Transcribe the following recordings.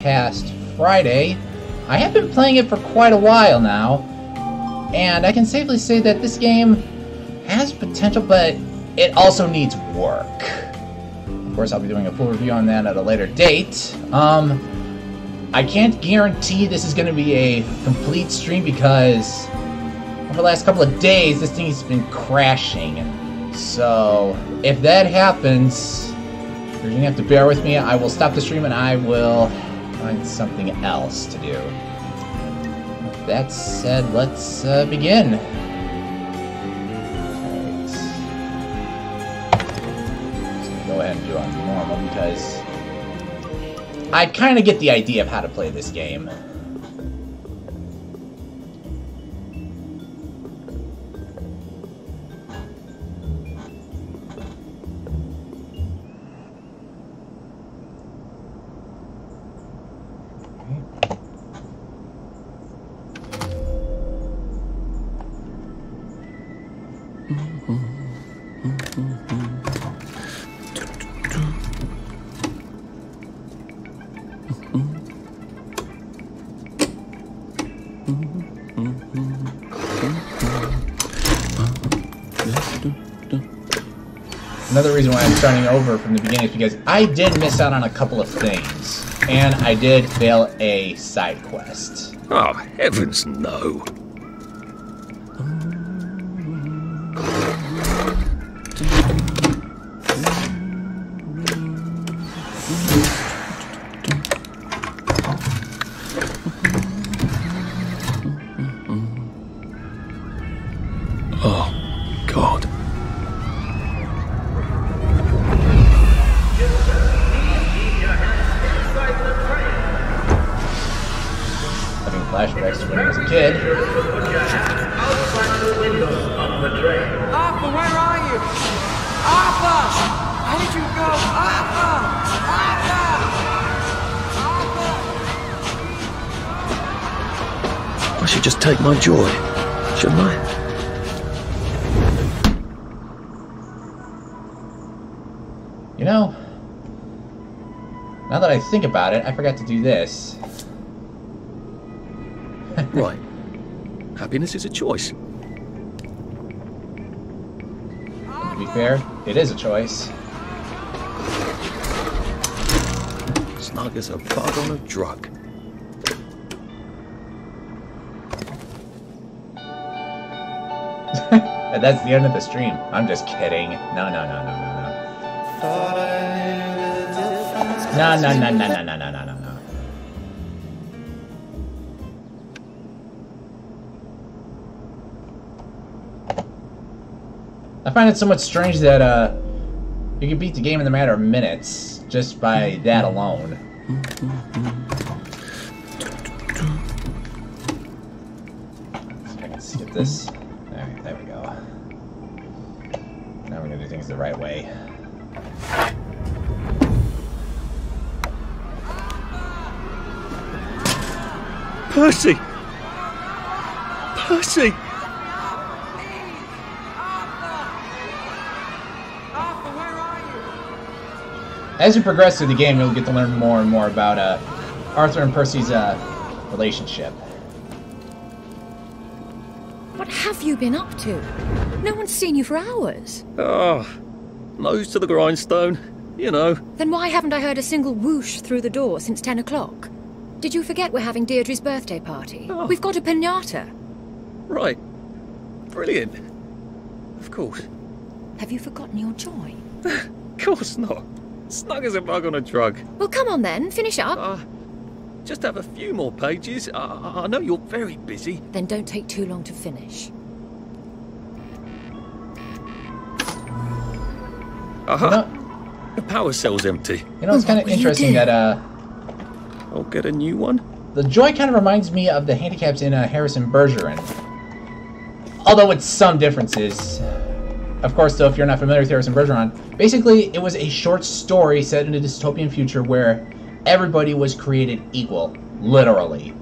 past Friday. I have been playing it for quite a while now, and I can safely say that this game has potential, but it also needs work. Of course, I'll be doing a full review on that at a later date. Um, I can't guarantee this is going to be a complete stream because over the last couple of days, this thing's been crashing. So, if that happens, you're going to have to bear with me. I will stop the stream and I will find something else to do. That said, let's uh, begin. go ahead and do on normal because I kind of get the idea of how to play this game. Reason why I'm starting over from the beginning is because I did miss out on a couple of things. And I did fail a side quest. Oh, heavens no. Think about it, I forgot to do this. Right. Happiness is a choice. To be fair, it is a choice. Snug as a bug on a drug. And that's the end of the stream. I'm just kidding. No, no, no, no, no, no. No, no, no, no, no, no, no, no, no. I find it somewhat strange that uh, you can beat the game in a matter of minutes just by that alone. Can skip this. Percy! Percy! Arthur, where are you? As you progress through the game, you'll get to learn more and more about uh, Arthur and Percy's uh, relationship. What have you been up to? No one's seen you for hours. Oh, nose to the grindstone. You know. Then why haven't I heard a single whoosh through the door since 10 o'clock? Did you forget we're having Deirdre's birthday party? Oh. We've got a pinata. Right. Brilliant. Of course. Have you forgotten your joy? Of course not. Snug as a bug on a drug. Well, come on then, finish up. Uh, just have a few more pages. I, I I know you're very busy. Then don't take too long to finish. Uh-huh. You know, The power cell's empty. you know it's kind of interesting that uh, I'll get a new one. the Joy kind of reminds me of the handicaps in uh, Harrison Bergeron. Although with some differences. Of course, though, if you're not familiar with Harrison Bergeron, basically it was a short story set in a dystopian future where everybody was created equal, literally.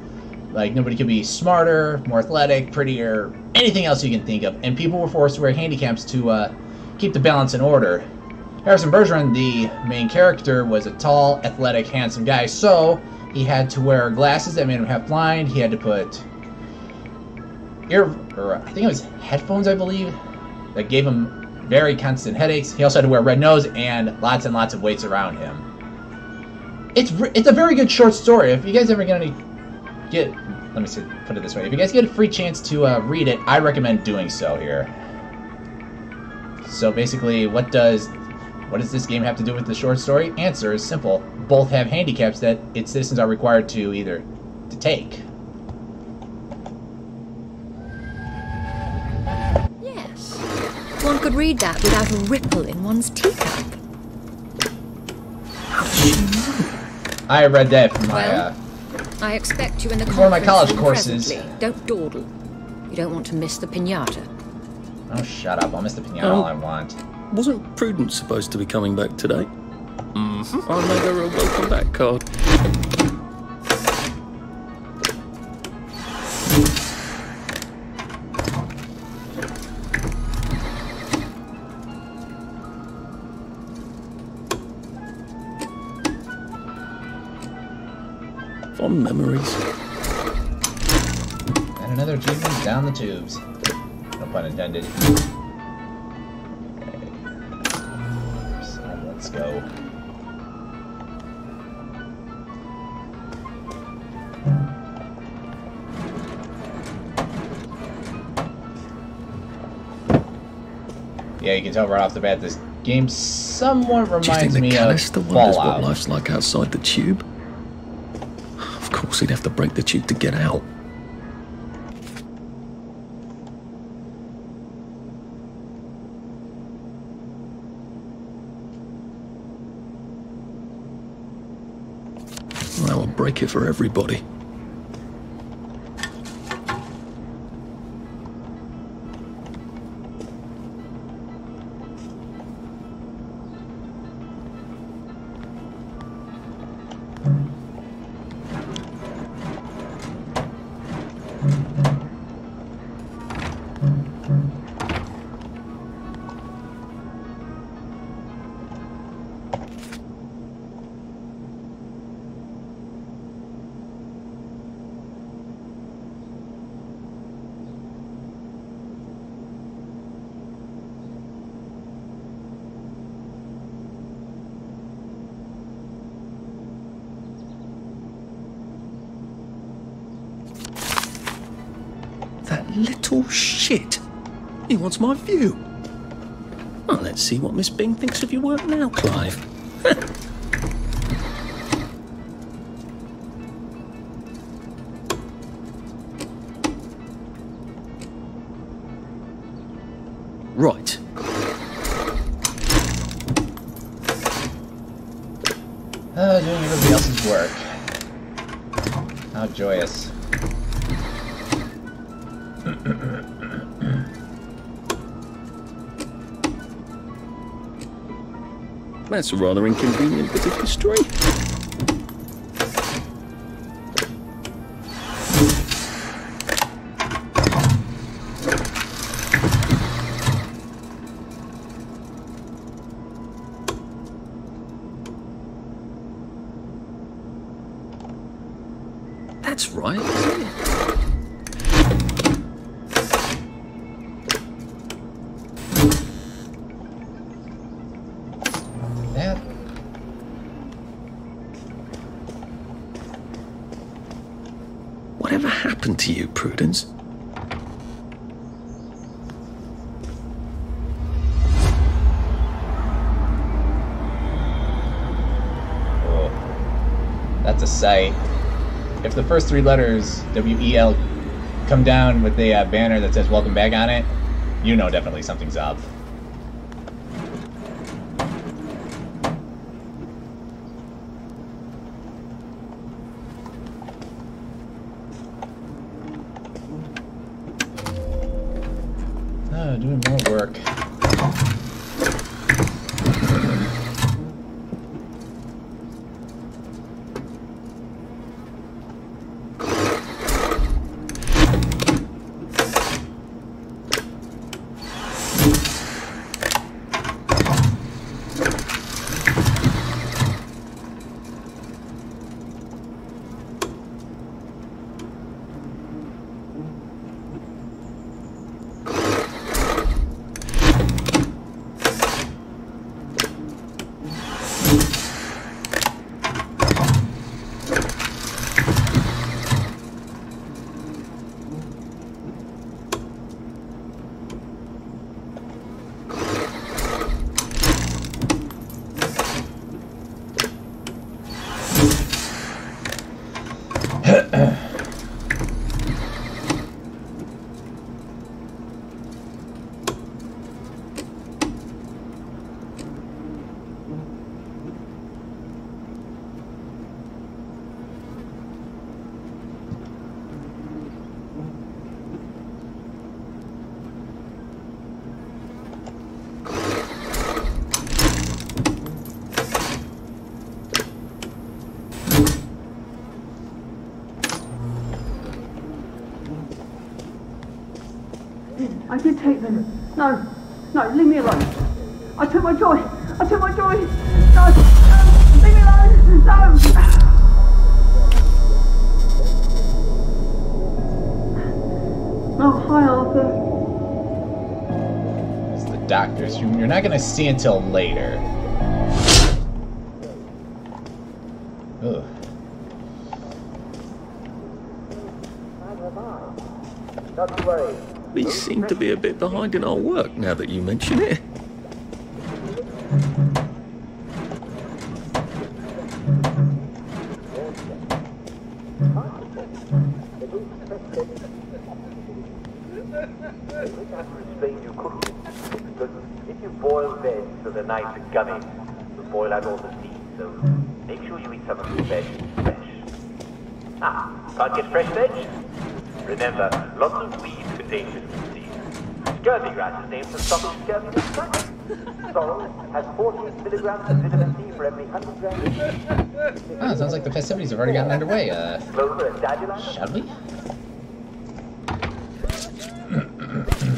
Like nobody could be smarter, more athletic, prettier, anything else you can think of, and people were forced to wear handicaps to uh, keep the balance in order. Harrison Bergeron, the main character, was a tall, athletic, handsome guy, so he had to wear glasses that made him half blind. He had to put ear, or I think it was headphones, I believe, that gave him very constant headaches. He also had to wear red nose and lots and lots of weights around him. It's it's a very good short story. If you guys ever get any get let me see, put it this way: if you guys get a free chance to uh, read it, I recommend doing so here. So basically, what does what does this game have to do with the short story? Answer is simple: both have handicaps that its citizens are required to either to take. Yes. One could read that without a ripple in one's teacup. I read that from my. Well, Uh, I expect you in the One of my college courses. presently. Don't dawdle. You don't want to miss the pinata. oh, shut up! I'll miss the pinata Oh. all I want. Wasn't Prudence supposed to be coming back today? Mm-hmm. I made her a welcome back card. Fond memories. And another achievement down the tubes. No pun intended. Yeah, you can tell right off the bat this game somewhat reminds Do you think the me of canister wonders what life's like outside the tube? Of course, he'd have to break the tube to get out. That will break it for everybody. Little shit. He wants my view. Well, let's see what Miss Bing thinks of your work now, Clive. That's rather inconvenient bit of history. Sight. If the first three letters W E L come down with a uh, banner that says "Welcome back" on it, you know definitely something's up. I did take them. No, no, leave me alone. I took my joy. I took my joy. No, no, leave me alone. No. Oh, hi, Arthur. It's the doctor's room. You're not gonna see until later. Ugh. Not to worry. We seem to be a bit behind in our work now that you mention it. Ah, can't get fresh veg? Remember, lots of weeds contain vitamin Scurvy grass is named for stopping scurvy this. Sorrel has 14 milligrams of vitamin C for every 100 grams. Oh, sounds like the festivities have already gotten underway. Uh, Clover and dandelion. shall we?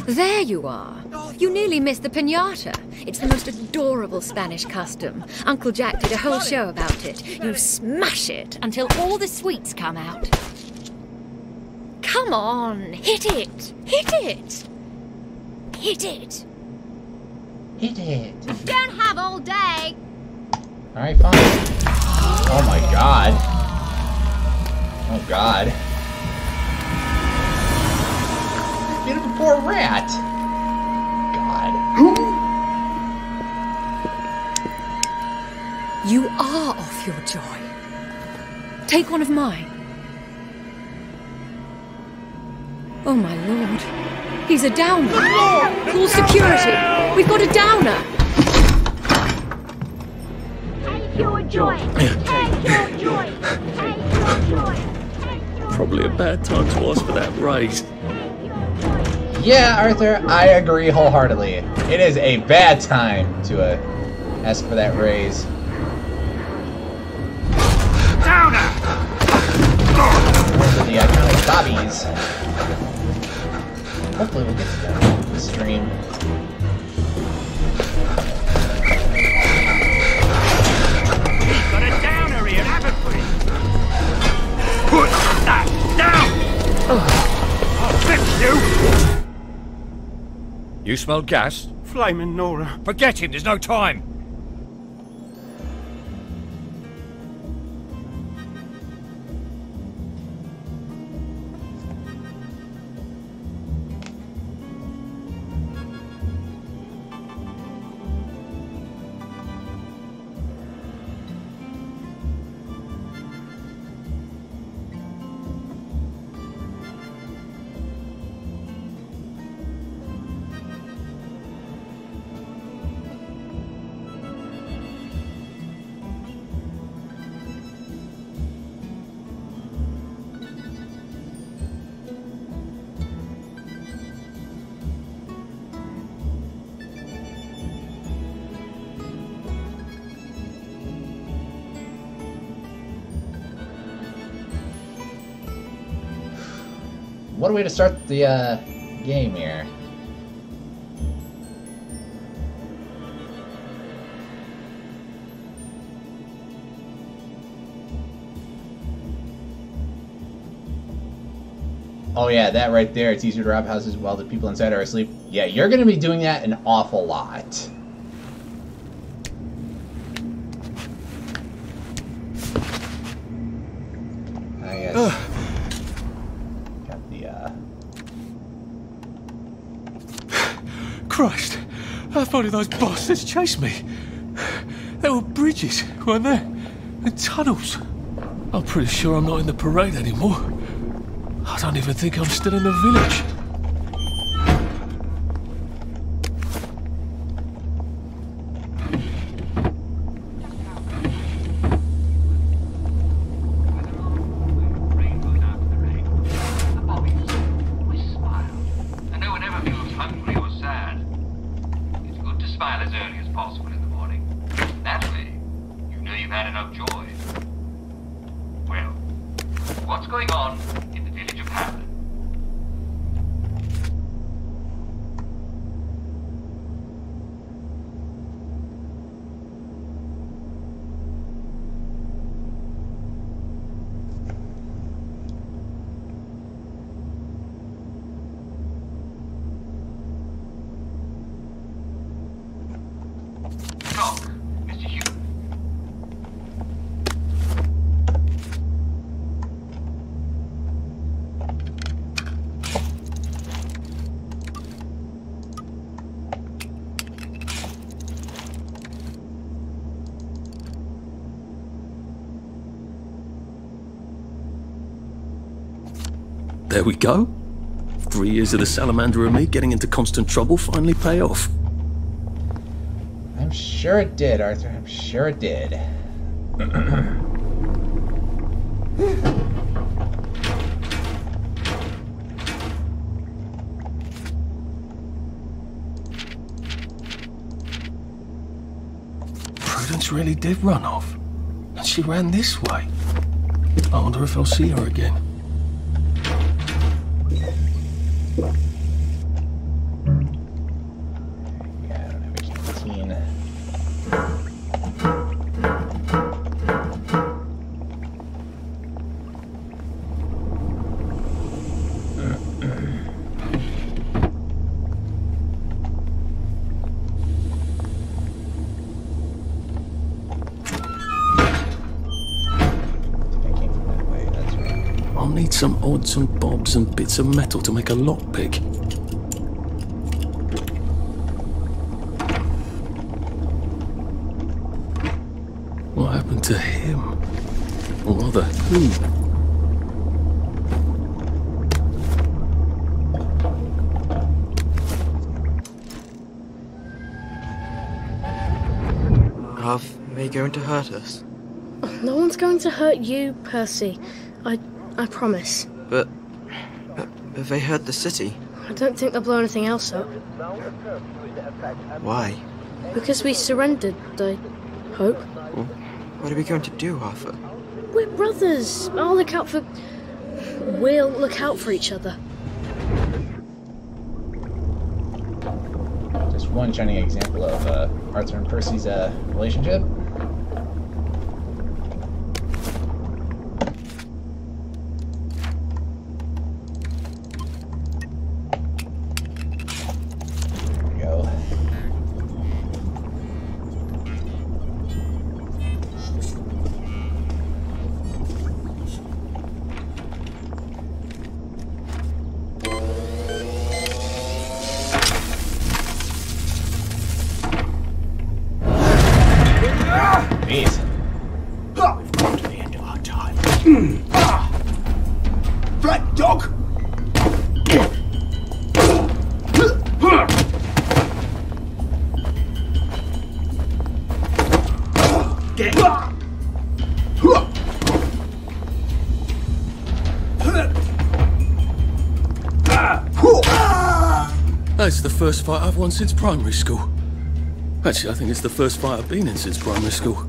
There you are. You nearly missed the pinata. It's the most adorable Spanish custom. Uncle Jack did a whole show about it. You smash it until all the sweets come out. Come on, hit it! Hit it! Hit it! Hit it. Don't have all day! Alright, fine. Oh my god. Oh god. Beautiful poor rat. God. You are off your joy. Take one of mine. Oh my lord. He's a downer. Call security. We've got a downer. Take your joy. Take your joy. Take your joy. Probably a bad time to ask for that raise. Yeah, Arthur, I agree wholeheartedly. It is a bad time to uh, ask for that raise. For the iconic Bobbies. Hopefully we'll get to that the stream. Downer here, haven't? Put that down! I'll fix you! You smell gas? Flaming Nora. Forget him, there's no time. Way to start the uh, game here. Oh yeah, that right there. It's easier to rob houses while the people inside are asleep. Yeah, you're going to be doing that an awful lot. I guess. Got the, uh... Christ, far did those bastards chased me? There were bridges, weren't there? And tunnels. I'm pretty sure I'm not in the parade anymore. I don't even think I'm still in the village. The bobbies. We smile. And no one ever feels hungry or sad. It's good to smile as early as possible in the morning. That way, you know you've had enough joy. Well, what's going on in the village of Hamlyn? Talk, Mr. Hugh. There we go. Three years of the salamander and me getting into constant trouble finally pay off. I'm sure it did, Arthur. I'm sure it did. Prudence really did run off. And she ran this way. I wonder if I'll see her again. Odds and bobs and bits of metal to make a lockpick. What happened to him? Or rather, who? Are they going to hurt us? No one's going to hurt you, Percy. I I promise. They hurt the city. I don't think they'll blow anything else up. Why? Because we surrendered, I hope. What are we going to do, Arthur? We're brothers. I'll look out for. We'll look out for each other. Just one shining example of uh, Arthur and Percy's uh, relationship. First fight I've won since primary school. Actually, I think it's the first fight I've been in since primary school.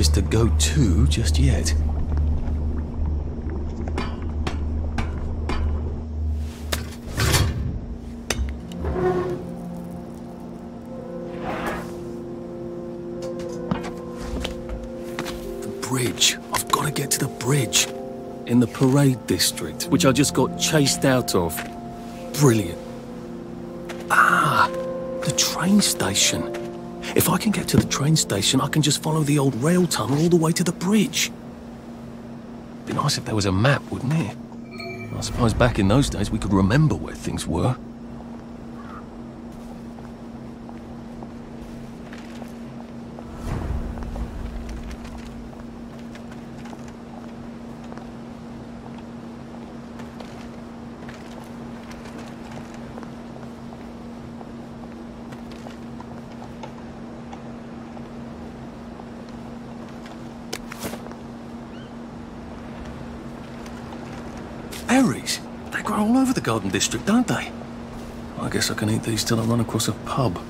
Other to go to just yet. The bridge. I've got to get to the bridge. In the parade district, which I just got chased out of. Brilliant. Ah, the train station. If I can get to the train station, I can just follow the old rail tunnel all the way to the bridge. Be nice if there was a map, wouldn't it? I suppose back in those days we could remember where things were. Berries? They grow all over the Garden District, don't they? I guess I can eat these till I run across a pub.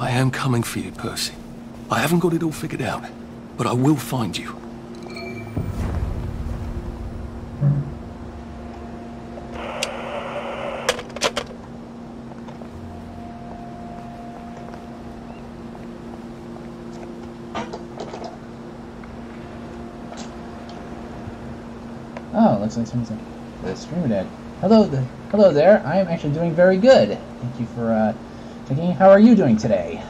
I am coming for you, Percy. I haven't got it all figured out, but I will find you. Oh, looks like someone's like the streamer dead. Hello, hello there. I am actually doing very good. Thank you for uh, checking. How are you doing today?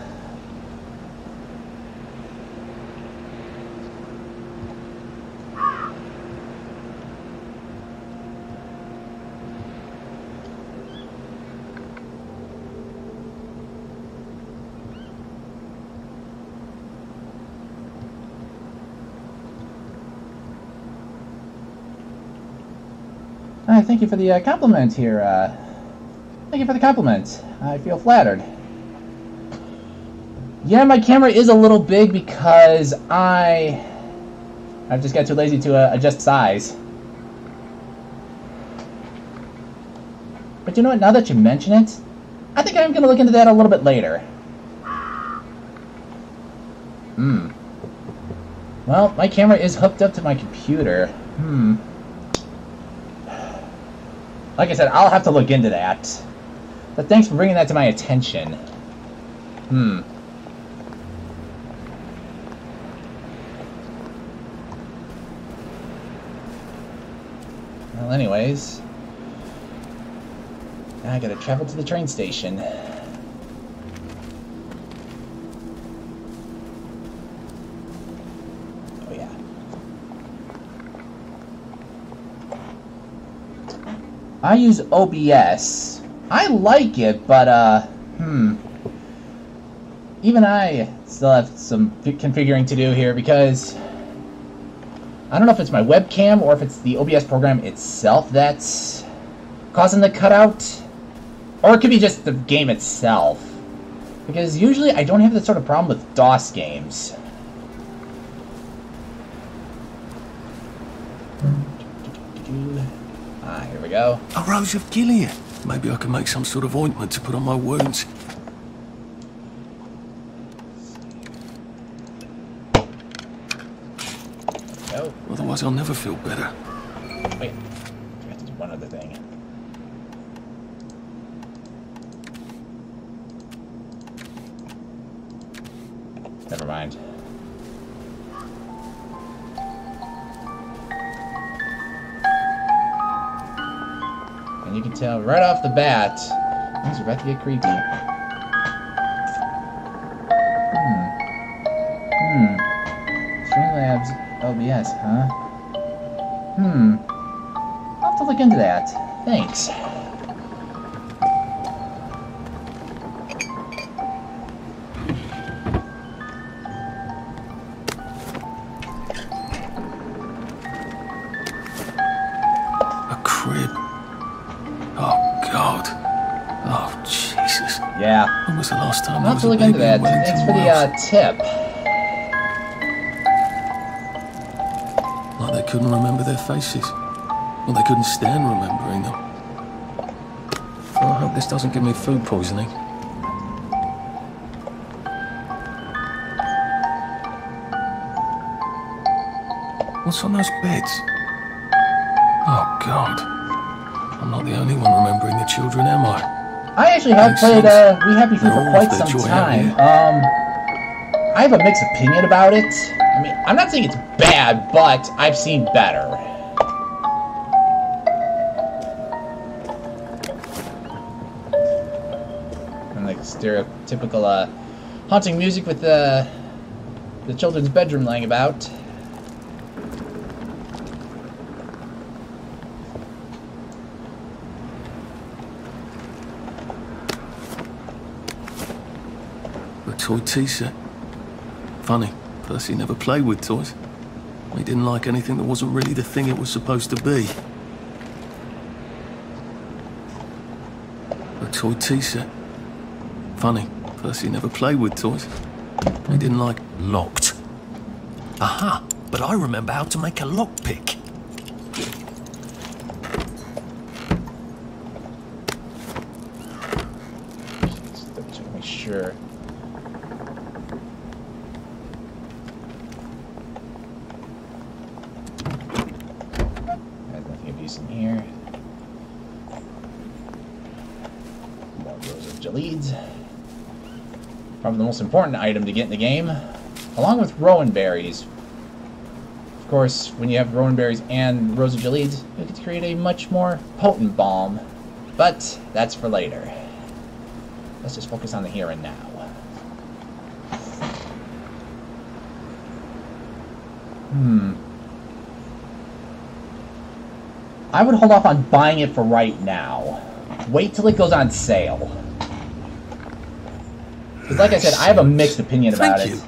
Uh, thank you for the uh, compliment here. Uh, thank you for the compliment. I feel flattered. Yeah, my camera is a little big because I I've just got too lazy to uh, adjust size. But you know what? Now that you mention it, I think I'm gonna look into that a little bit later. Hmm. Well, my camera is hooked up to my computer. Hmm. Like I said, I'll have to look into that. But thanks for bringing that to my attention. Hmm. Well, anyways. Now I gotta travel to the train station. Oh, yeah. I use OBS. I like it, but, uh, hmm. Even I still have some configuring to do here because I don't know if it's my webcam or if it's the OBS program itself that's causing the cutout. Or it could be just the game itself. Because usually I don't have that sort of problem with DOS games. Ah, here we go. A rose of Gilead. Maybe I can make some sort of ointment to put on my wounds. No. Otherwise, I'll never feel better. Wait. Tell right off the bat, things are about to get creepy. Hmm. Hmm. Streamlabs OBS, huh? Hmm. I'll have to look into that. Thanks. Last time I'll have to look into that. Thanks for the uh, tip. Like they couldn't remember their faces. Or they couldn't stand remembering them. Well, I hope this doesn't give me food poisoning. What's on those beds? Oh, God. I'm not the only one remembering the children, am I? I actually have played uh, We Happy Few for quite some time. Um, I have a mixed opinion about it. I mean, I'm not saying it's bad, but I've seen better. And like stereotypical uh, haunting music with the the children's bedroom laying about. Toy set. Funny, Percy never played with toys. He didn't like anything that wasn't really the thing it was supposed to be. A toy set. Funny, Percy never played with toys. He didn't like locked. Aha, but I remember how to make a lockpick. Just double check, make sure. There's nothing of use in here. More Rose of Gileads. Probably the most important item to get in the game, along with Rowan berries. Of course, when you have Rowan berries and Rose of Gileads, you to create a much more potent bomb. But that's for later. Let's just focus on the here and now. Hmm. I would hold off on buying it for right now. Wait till it goes on sale. 'Cause like I said, I have a mixed opinion about Thank it. you.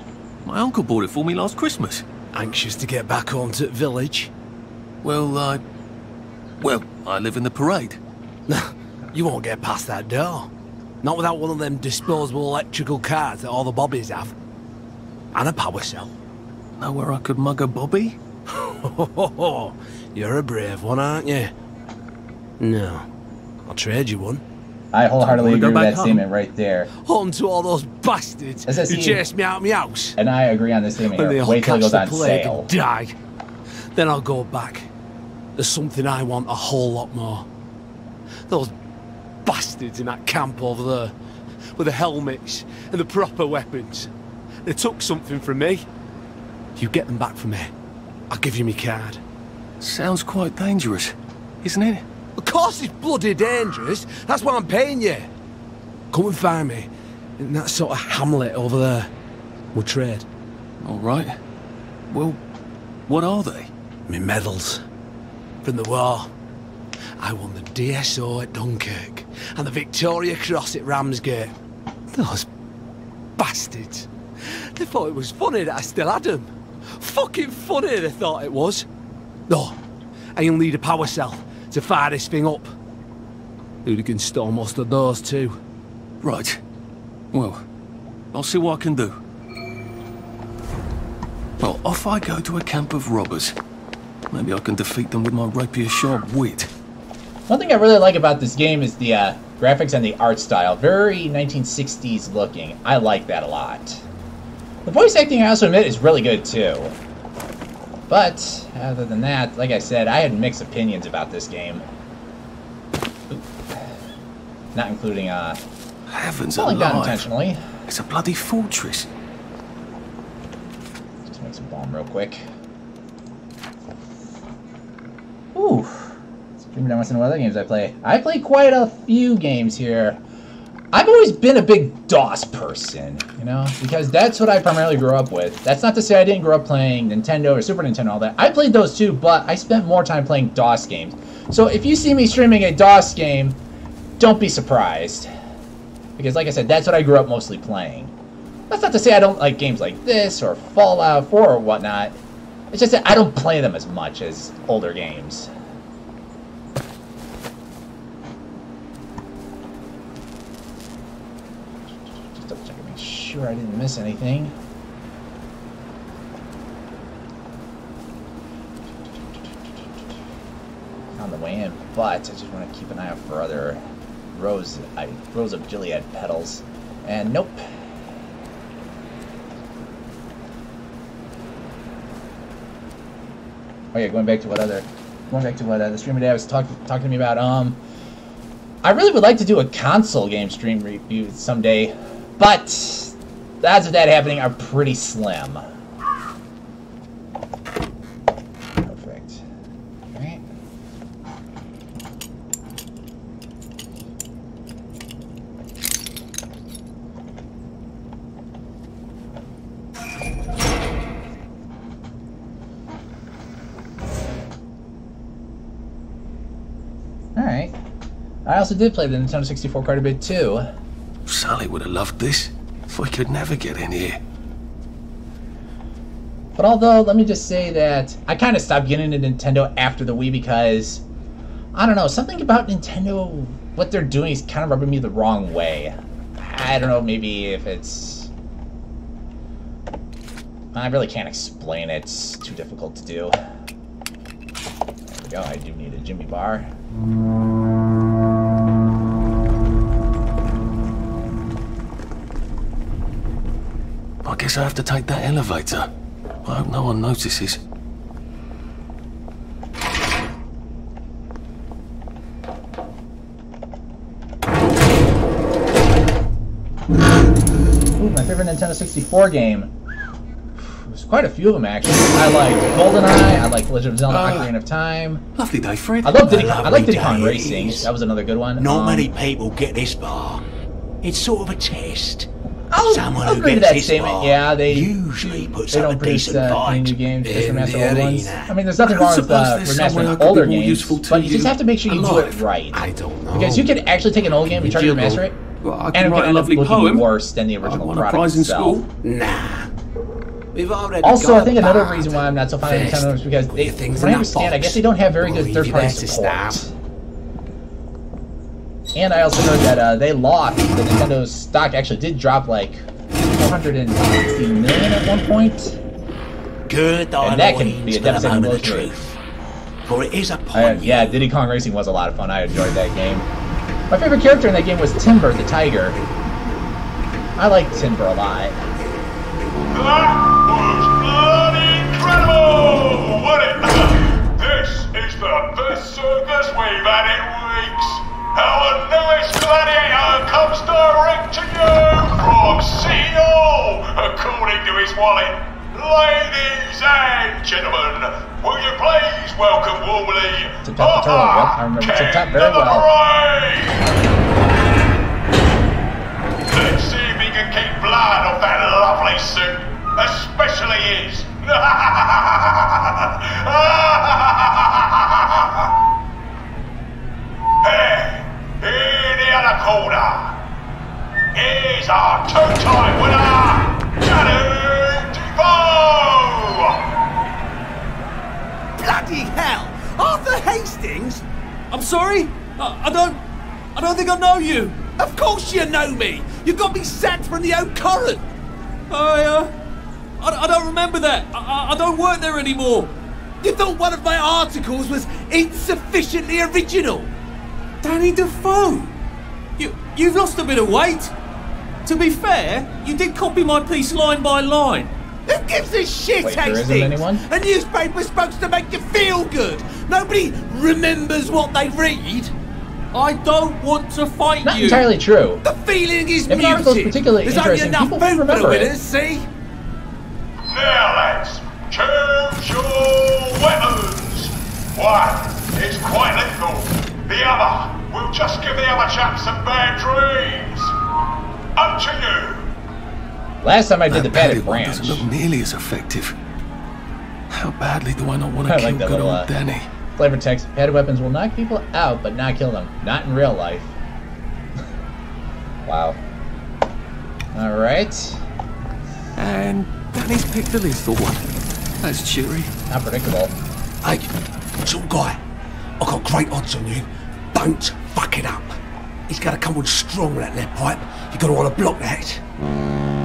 My uncle bought it for me last Christmas. Anxious to get back home to the village? Well, I... Well, I live in the parade. you won't get past that door. Not without one of them disposable electrical cars that all the bobbies have. And a power cell. Know where I could mug a bobby? You're a brave one, aren't you? No. I'll trade you one. I wholeheartedly agree with that home? statement right there. Home to all those bastards As I who see- chased me out of my house. And I agree on this statement When they here. all Wait till it goes on plague sale. and die. Then I'll go back. There's something I want a whole lot more. Those bastards in that camp over there. With the helmets and the proper weapons. They took something from me. You get them back from me. I'll give you my card. Sounds quite dangerous, isn't it? Of course it's bloody dangerous. That's why I'm paying you. Come and find me in that sort of hamlet over there. We'll trade. All right. Well, what are they? Me medals. From the war. I won the DSO at Dunkirk and the Victoria Cross at Ramsgate. Those bastards. They thought it was funny that I still had them. Fucking funny they thought it was. No, and you'll need a power cell to fire this thing up. Hooligans stole most of those too. Right. Well, I'll see what I can do. Well, off I go to a camp of robbers. Maybe I can defeat them with my rapier-sharp wit. One thing I really like about this game is the uh, graphics and the art style. Very 1960s looking. I like that a lot. The voice acting, I also admit, is really good too. But, other than that, like I said, I had mixed opinions about this game. Oop. Not including, uh, Heavens falling down intentionally. It's a bloody fortress. Just make some bomb real quick. Ooh. Streaming down some other games I play. I play quite a few games here. I've always been a big DOS person, you know, because that's what I primarily grew up with. That's not to say I didn't grow up playing Nintendo or Super Nintendo, all that. I played those too, but I spent more time playing DOS games. So if you see me streaming a DOS game, don't be surprised. Because like I said, that's what I grew up mostly playing. That's not to say I don't like games like this or Fallout 4 or whatnot. It's just that I don't play them as much as older games. double check and make sure I didn't miss anything. On the way in, but I just want to keep an eye out for other rows, I, Rose of Gilead petals. And nope. Oh yeah, going back to what other, going back to what uh, the streamer dad was talking talking to me about. Um, I really would like to do a console game stream review someday, but the odds of that happening are pretty slim. Perfect. Alright. Alright. I also did play the Nintendo 64 quite a bit too. Sally would have loved this. We could never get in here. But although, let me just say that I kind of stopped getting into Nintendo after the Wii because, I don't know, something about Nintendo, what they're doing is kind of rubbing me the wrong way. I don't know, maybe if it's... I really can't explain it. It's too difficult to do. There we go, I do need a Jimmy bar. I guess I have to take that elevator. I hope no one notices. Ooh, my favorite Nintendo 64 game. There's quite a few of them, actually. I like GoldenEye, I like Legend of Zelda Ah. Ocarina of Time. Lovely day, Fred. I love Diddy I like Diddy Kong Racing. That was another good one. Not Um, many people get this far. It's sort of a test. I'll, Someone I'll who agree to gets that this statement. far Yeah, they usually puts they don't a produce decent uh, fight new games, just in remaster the old ones. arena. I mean, there's nothing wrong with uh, there's somewhere I remastering could older games, useful to but you just have to make sure you do it right. I don't know. Because you could actually take an old game and try to Jiggle. remaster it, Well, I and can it write could a lovely looking poem. worse than the I original won a product prize in itself. school. Nah. We've already Also, I think another reason why I'm not so fond of First, Nintendo is because they, your from what I understand, I guess they don't have very good third-party there support. Stab. And I also heard that uh, they lost, the Nintendo's stock actually did drop like 460 million at one point. Good And that can be a Halloween's for the devastating of blow to truth. For it is I, upon yeah, Diddy Kong Racing was a lot of fun. I enjoyed that game. My favorite character in that game was Timber the Tiger. I like Timber a lot. That was bloody incredible, wasn't it? this is the best circus we've had in weeks. Our newest gladiator comes direct to you from Hall, according to his wallet. Ladies and gentlemen, will you please welcome warmly Tip Top the Turtle, sorry? I, I don't. I don't think I know you. Of course you know me! You got me sacked from the old Current! I, uh. I, I don't remember that. I, I, I don't work there anymore. You thought one of my articles was insufficiently original? Danny Defoe? You, you've lost a bit of weight. To be fair, you did copy my piece line by line. Who gives a shit, Wait, there isn't Hastings? anyone? A newspaper's supposed to make you feel good. Nobody remembers what they read. I don't want to fight Not you. entirely true. The feeling is If an muted. article's particularly There's only enough people food for the remember it. winners, see? Now, lads, choose your weapons. One is quite lethal. The other will just give the other chap some bad dreams. Up to you. Last time I did That the padded branch. doesn't look nearly as effective. How badly do I not want to kill like good little old uh, Danny? flavor text. Padded weapons will knock people out, but not kill them. Not in real life. wow. All right. And Danny's picked the lethal one. That's cheery. Not predictable. Hey, some guy. I've got great odds on you. Don't fuck it up. He's got to come on strong with that lead pipe. You're going to want to block that.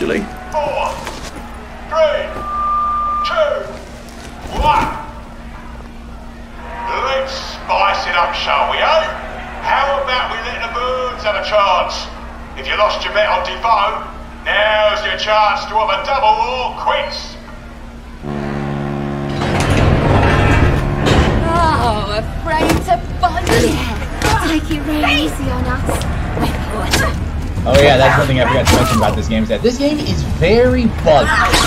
Actually. Four, three, two, one. Let's spice it up, shall we, eh? How about we let the birds have a chance? If you lost your bet on Defoe, now's your chance to have a double or quits. Oh, afraid to bun Take it really easy on us. Oh yeah, that's one thing I forgot to mention about this game is that this game is very buggy.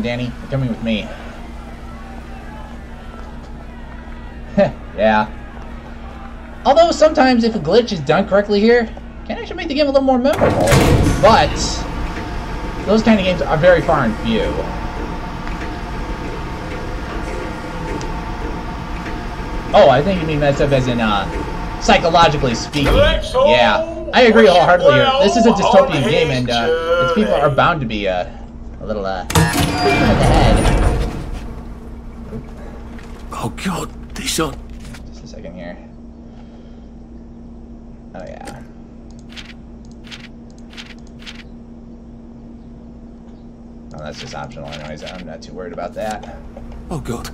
On, Danny. You're coming with me. yeah. Although sometimes if a glitch is done correctly here, it can actually make the game a little more memorable. But those kind of games are very far and few. Oh, I think you mean messed up as in uh, psychologically speaking. Yeah, I agree wholeheartedly here. This is a dystopian game, and uh, its people are bound to be uh, a little uh, head. Oh god, this on. Just a second here. Oh yeah. Oh, that's just optional anyways. I'm not too worried about that. Oh god.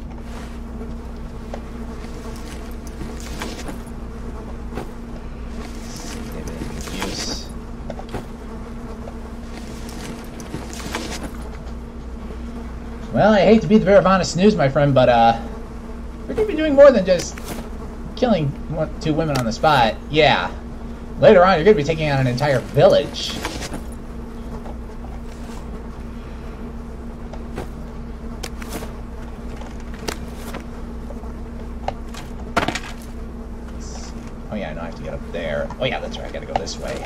Use. Well, I hate to be the bearer of honest news, my friend, but uh, we're gonna be doing more than just killing one, two women on the spot. Yeah. Later on, you're gonna be taking on an entire village. Oh yeah, I know I have to get up there. Oh yeah, that's right, I gotta go this way.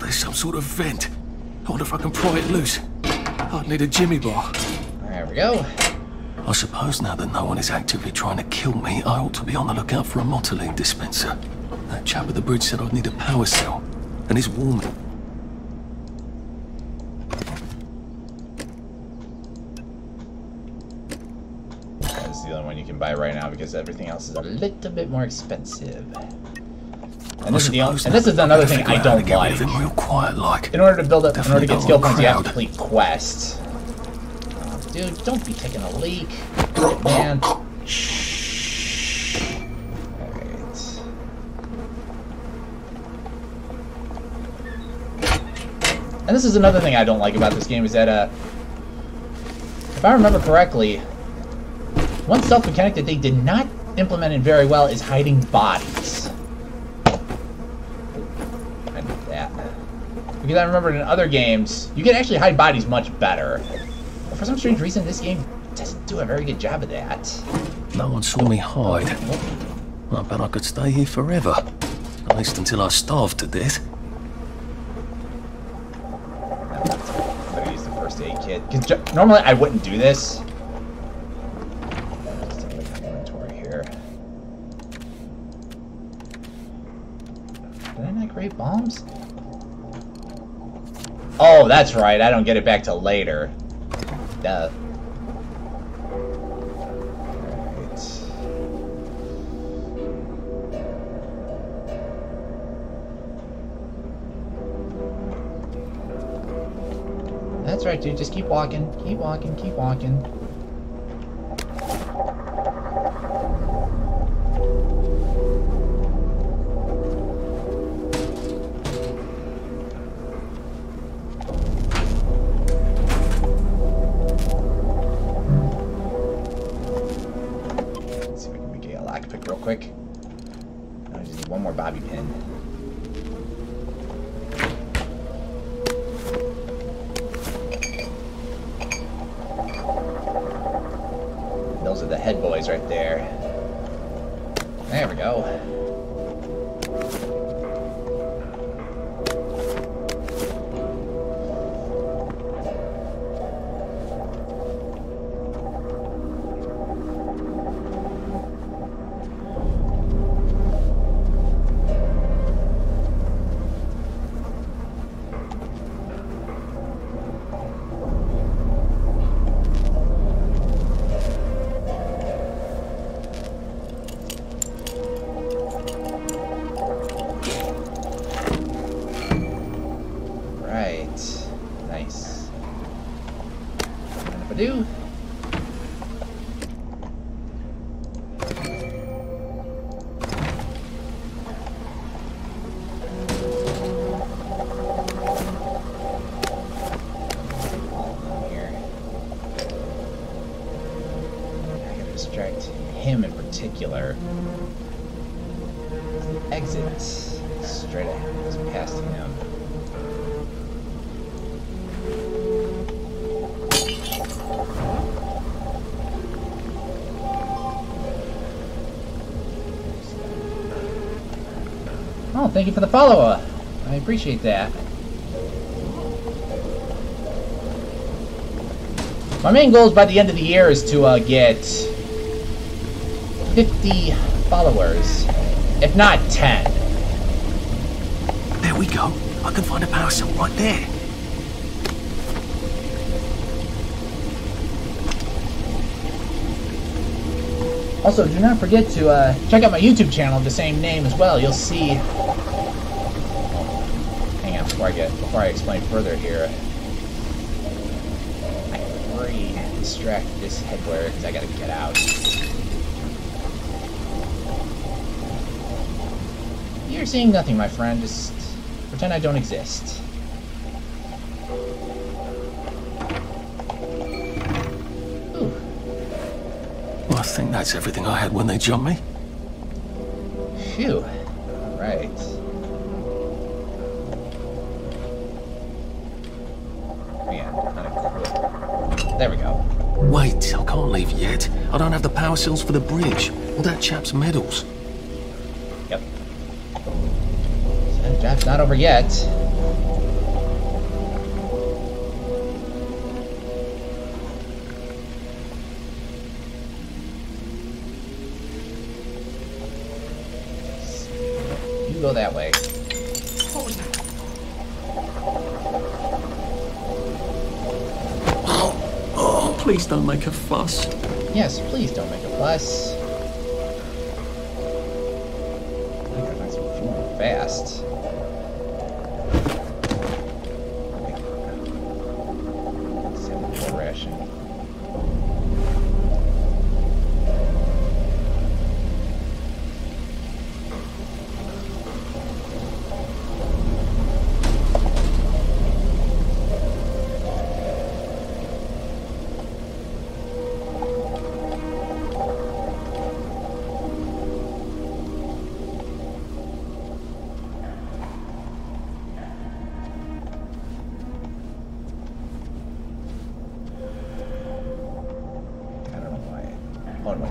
There's some sort of vent. I wonder if I can pry it loose. I'd need a jimmy bar. There we go. I suppose now that no one is actively trying to kill me, I ought to be on the lookout for a motoline dispenser. That chap at the bridge said I'd need a power cell. And he's warming. That's the only one you can buy right now because everything else is a little bit more expensive. And this is the and this is another thing I don't like. Real quiet like. In order to build up, in order to get skill points, you have to complete quests. Oh, dude, don't be taking a leak, man. Alright. And this is another thing I don't like about this game is that, uh, if I remember correctly, one stealth mechanic that they did not implement it very well is hiding bodies. I did that. Because I remember in other games, you can actually hide bodies much better. But for some strange reason, this game doesn't do a very good job of that. no one saw me hide. I bet I could stay here forever. At least until I starved to death. I'm gonna use the first aid kit. 'Cause normally I wouldn't do this. Let's take a look at my inventory here. Did I not create bombs? Oh, that's right. I don't get it back till later. Duh. That's right, dude. Just keep walking. Keep walking. Keep walking. Quick. I just need one more bobby pin. Thank you for the follow-up. I appreciate that. My main goal is by the end of the year is to uh, get 50 followers, if not 10. There we go. I can find a power cell right there. Also, do not forget to uh, check out my YouTube channel, the same name as well. You'll see. Before I get before I explain further here, I already distracted this headwear because I gotta get out. You're seeing nothing, my friend. Just pretend I don't exist. Well, I think that's everything I had when they jumped me. Phew. Don't have the power cells for the bridge. Or that chap's medals. Yep. So, job's not over yet. You go that way. Oh, please don't make a fuss. Yes, please don't make a fuss.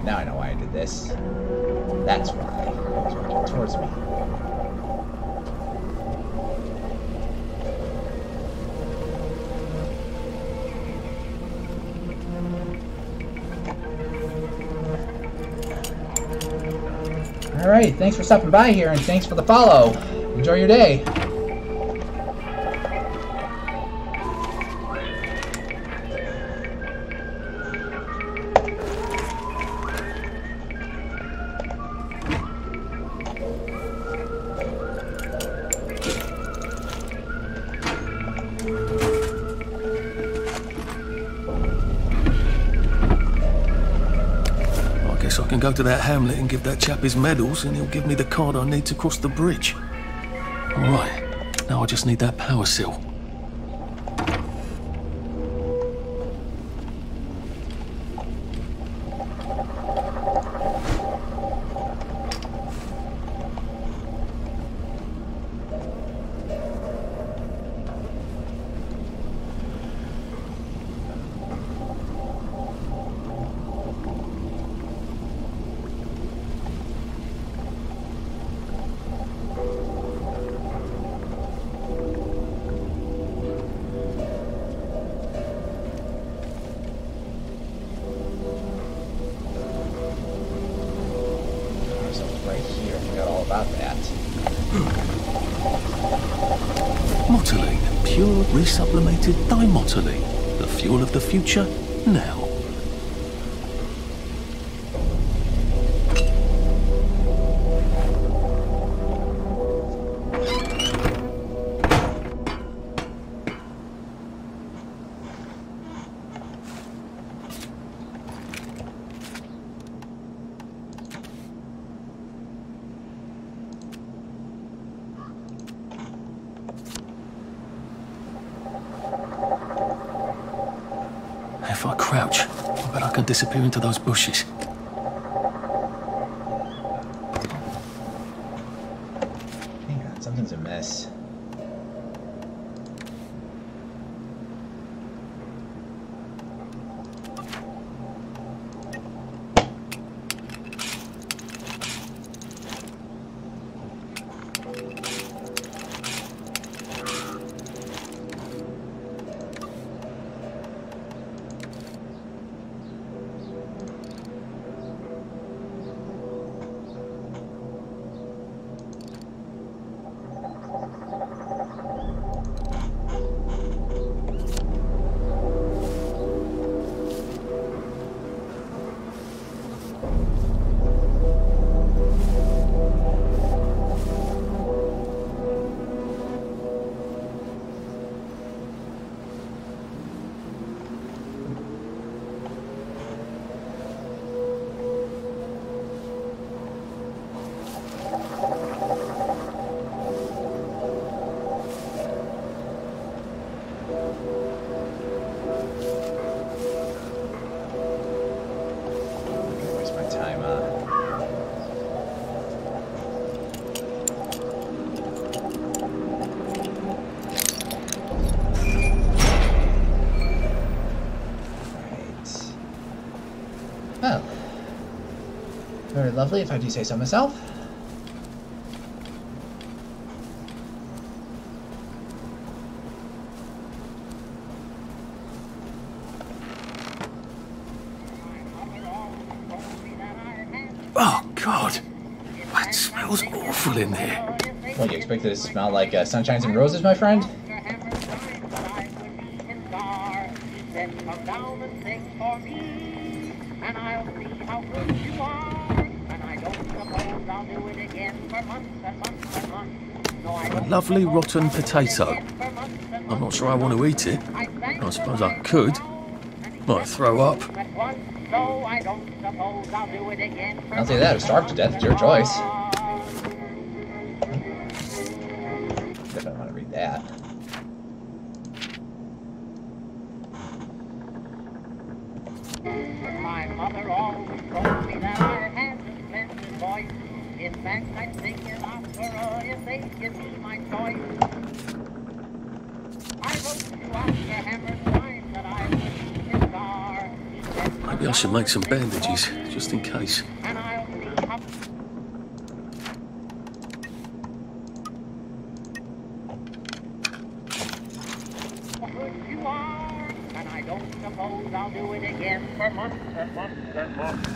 Now I know why I did this. That's why. It was working towards me. Alright, thanks for stopping by here and thanks for the follow. Enjoy your day. Go to that hamlet and give that chap his medals, and he'll give me the card I need to cross the bridge. All right, now I just need that power cell. Into those bushes. Lovely if I do say so myself. Oh, God. That smells awful in here. What, do you expected it to smell like uh, sunshines and roses, my friend? Lovely rotten potato. I'm not sure I want to eat it. I suppose I could. Might throw up. I'll say that, or starve to death, it's your choice. Should make some bandages, just in case. I don't suppose I'll do it again for months and months and months.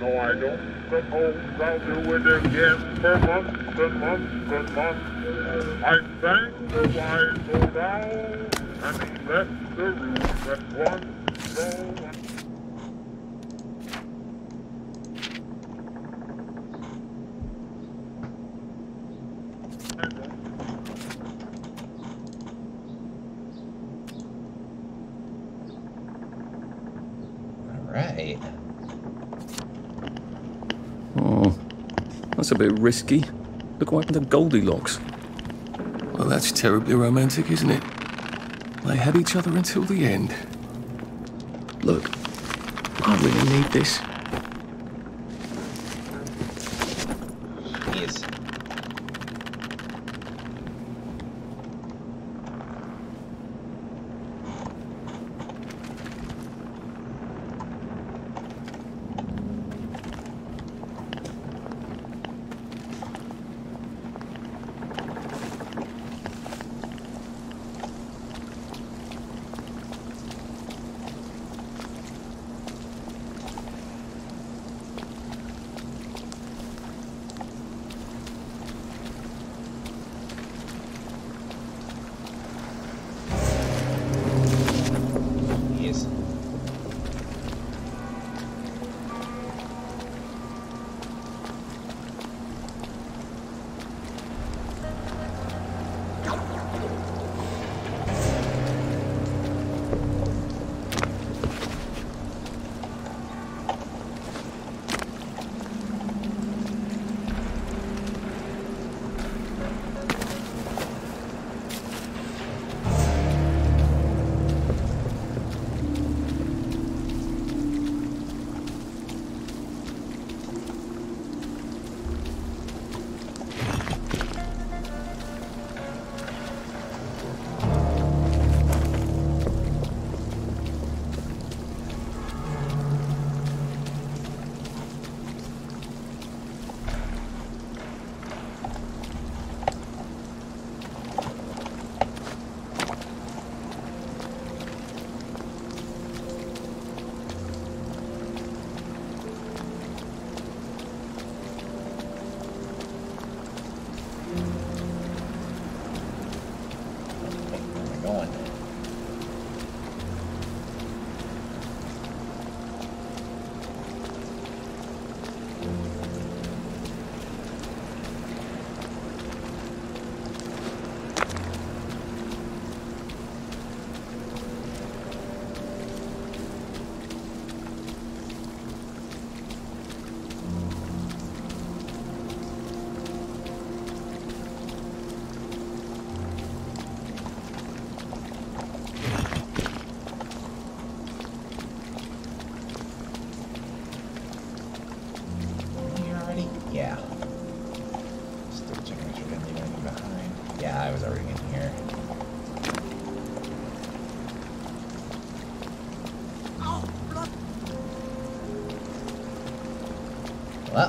No, I don't suppose I'll do it again for months and months and months. I sang the wise old owl, and he left the room at once. So Right. Oh, that's a bit risky. Look what happened to Goldilocks. Well, that's terribly romantic, isn't it? They had each other until the end. Look, I really need this.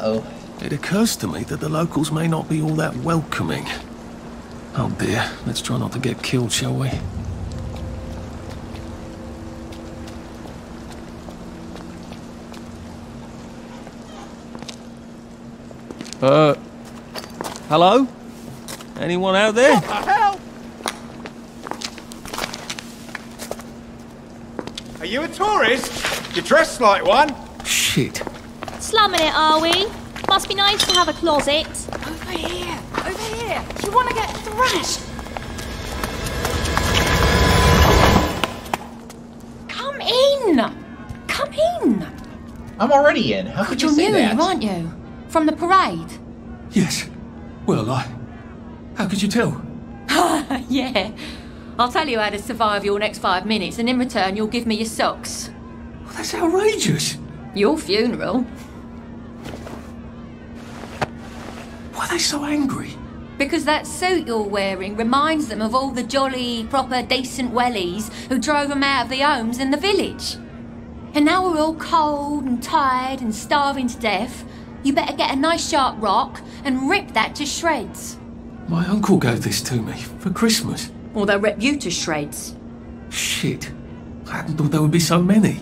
Uh-oh. It occurs to me that the locals may not be all that welcoming. Oh dear, let's try not to get killed, shall we? Uh, hello? Anyone out there? Help! Are you a tourist? You're dressed like one. Shit. Slumming it, are we? Must be nice to have a closet. Over here! Over here! You want to get thrashed? Come in! Come in! I'm already in. How could you You're say new that? here, aren't you? From the parade? Yes. Well, I. How could you tell? yeah. I'll tell you how to survive your next five minutes, and in return, you'll give me your socks. That's outrageous. Your funeral. So angry? Because that suit you're wearing reminds them of all the jolly, proper, decent wellies who drove them out of the homes in the village. And now we're all cold and tired and starving to death. You better get a nice sharp rock and rip that to shreds. My uncle gave this to me for Christmas. Or they'll rip you to shreds. Shit. I hadn't thought there would be so many.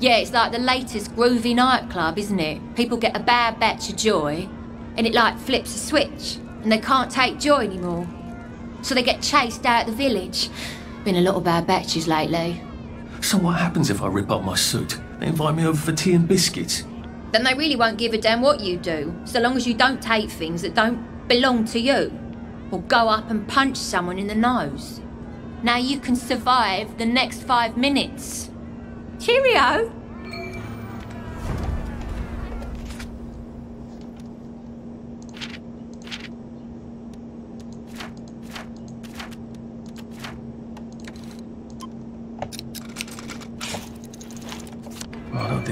Yeah, it's like the latest groovy nightclub, isn't it? People get a bad batch of joy, and it like flips a switch, and they can't take joy anymore. So they get chased out of the village. Been a lot of bad batches lately. So what happens if I rip up my suit? They invite me over for tea and biscuits. Then they really won't give a damn what you do, so long as you don't take things that don't belong to you. Or go up and punch someone in the nose. Now you can survive the next five minutes. Cheerio!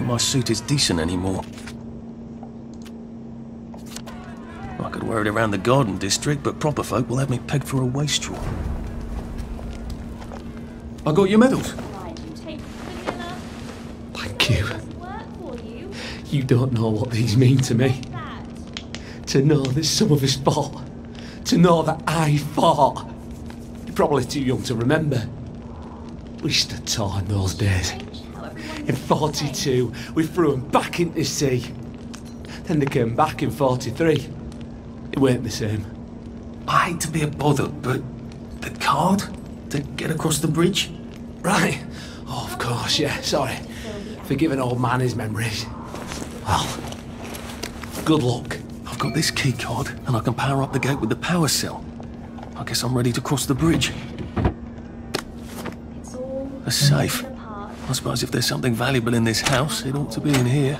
My suit is decent anymore. I could wear it around the garden district, but proper folk will have me pegged for a wastrel. I got your medals. Thank you. You don't know what these mean to me. To know that some of us fought. To know that I fought. You're probably too young to remember. We stood tall in those days. In 42, we threw them back into the sea. Then they came back in 43. It weren't the same. I hate to be a bother, but the card to get across the bridge? Right. Oh, of course, yeah, sorry. Forgive an old man his memories. Well, good luck. I've got this key card, and I can power up the gate with the power cell. I guess I'm ready to cross the bridge. A safe. I suppose if there's something valuable in this house, it ought to be in here.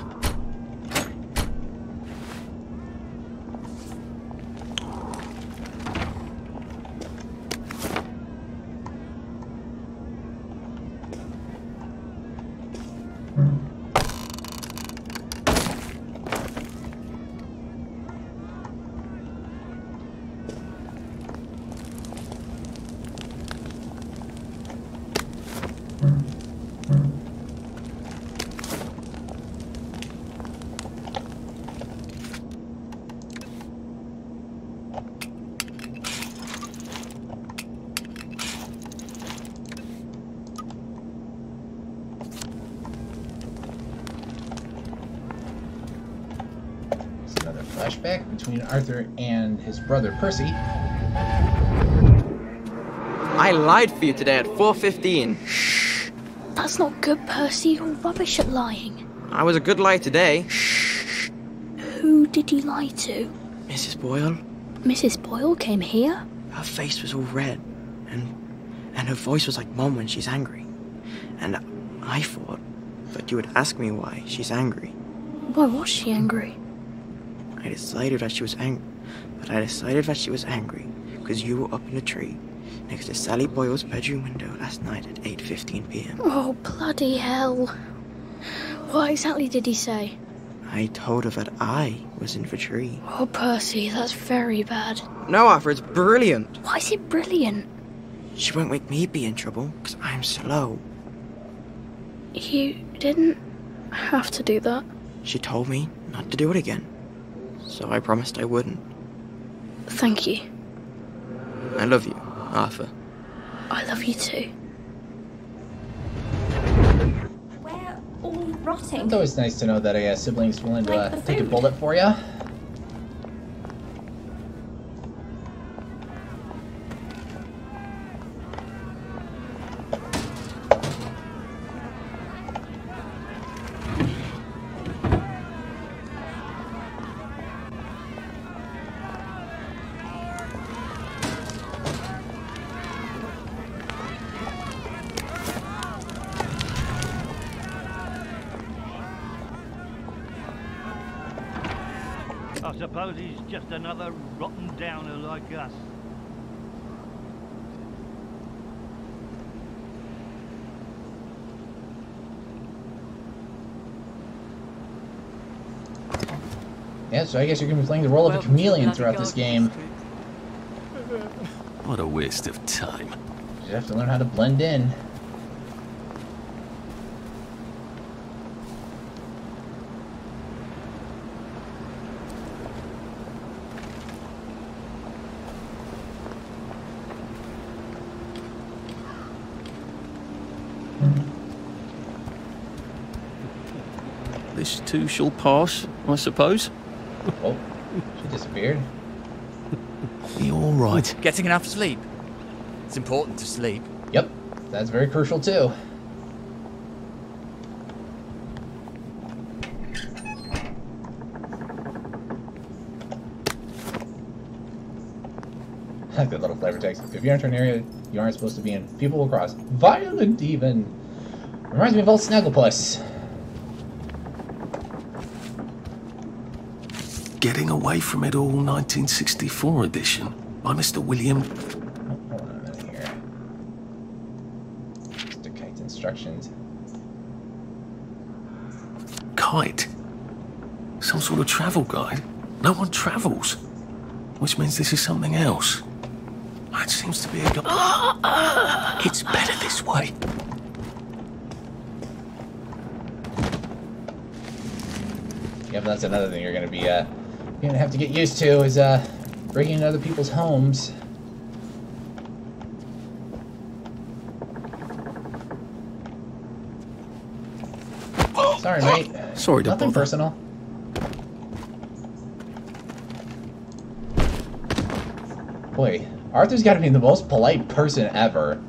It's another flashback between Arthur and his brother Percy. I lied for you today at 4.15. Shh. That's not good, Percy. You're rubbish at lying. I was a good lie today. Shh. Who did you lie to? Mrs. Boyle, Mrs. Boyle came here? her face was all red, and and her voice was like Mom when she's angry. And I thought that you would ask me why she's angry. Why was she angry? I decided that she was angry, but I decided that she was angry because you were up in a tree next to Sally Boyle's bedroom window last night at 8:15 p.m. Oh, bloody hell. What exactly did he say? I told her that I was in the tree. Oh, Percy, that's very bad. No, Arthur, it's brilliant. Why is it brilliant? She won't make me be in trouble because I'm slow. You didn't have to do that. She told me not to do it again, so I promised I wouldn't. Thank you. I love you, Arthur. I love you too. We're All rotting. It's always nice to know that a uh, sibling's willing to uh, take a bullet for you. I suppose he's just another rotten downer like us. Yeah, so I guess you're going to be playing the role of a chameleon throughout this game. What a waste of time. You have to learn how to blend in. This too shall pass, I suppose. Oh, she disappeared. Are you all right? Getting enough sleep. It's important to sleep. Yep, that's very crucial too. Good little flavor text. If you enter an area you aren't supposed to be in, people will cross. Violent even. Reminds me of old Snagglepuss. Getting Away from It All 1964 edition by Mr. William. Hold on here. Mr. Kite's instructions. Kite. Some sort of travel guide. No one travels. Which means this is something else. It seems to be a. gu- It's better this way. Yep, that's another thing you're gonna be uh you're gonna have to get used to is uh breaking into other people's homes. Sorry, mate. Sorry to Nothing bother. personal. Boy, Arthur's got to be the most polite person ever.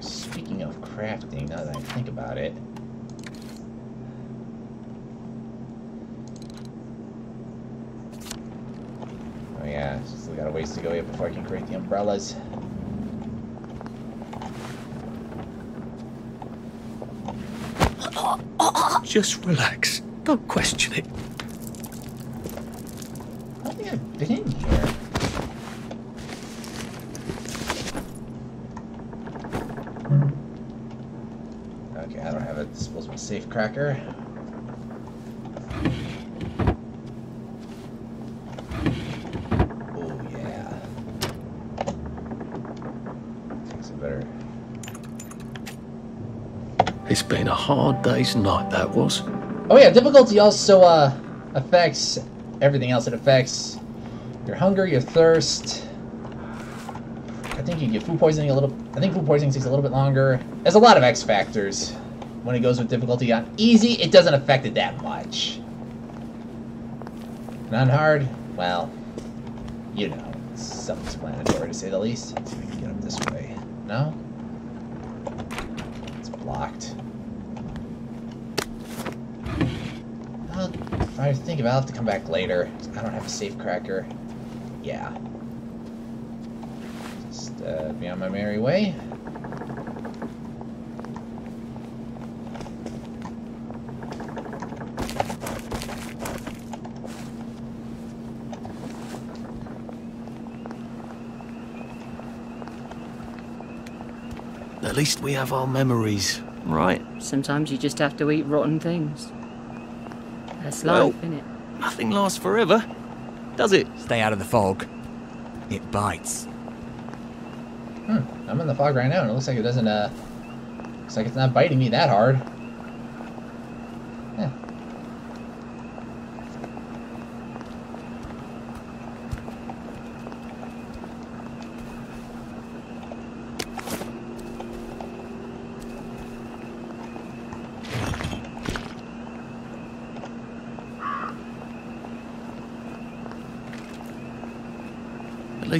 Speaking of crafting, now that I think about it. Oh yeah, still got a ways to go yet before I can create the umbrellas. Just relax. Don't question it. I don't think I've been in here. Okay, I don't have a disposable safe cracker. Oh yeah. Takes a better. It's been a day's night, that was. Oh yeah, difficulty also uh, affects everything else. It affects your hunger, your thirst. I think you get food poisoning a little. I think food poisoning takes a little bit longer. There's a lot of X factors when it goes with difficulty. On easy, it doesn't affect it that much. And on hard, well, you know, self-explanatory to say the least. Let's see if we can get up this way. No, it's blocked. I'll, if I think about it, I'll have to come back later. I don't have a safe cracker. Yeah. Just uh, be on my merry way. At least we have our memories, right? Sometimes you just have to eat rotten things. That's Well- life, innit? Nothing lasts forever, does it? Stay out of the fog. It bites. Hmm. I'm in the fog right now, and it looks like it doesn't. Uh, looks like it's not biting me that hard.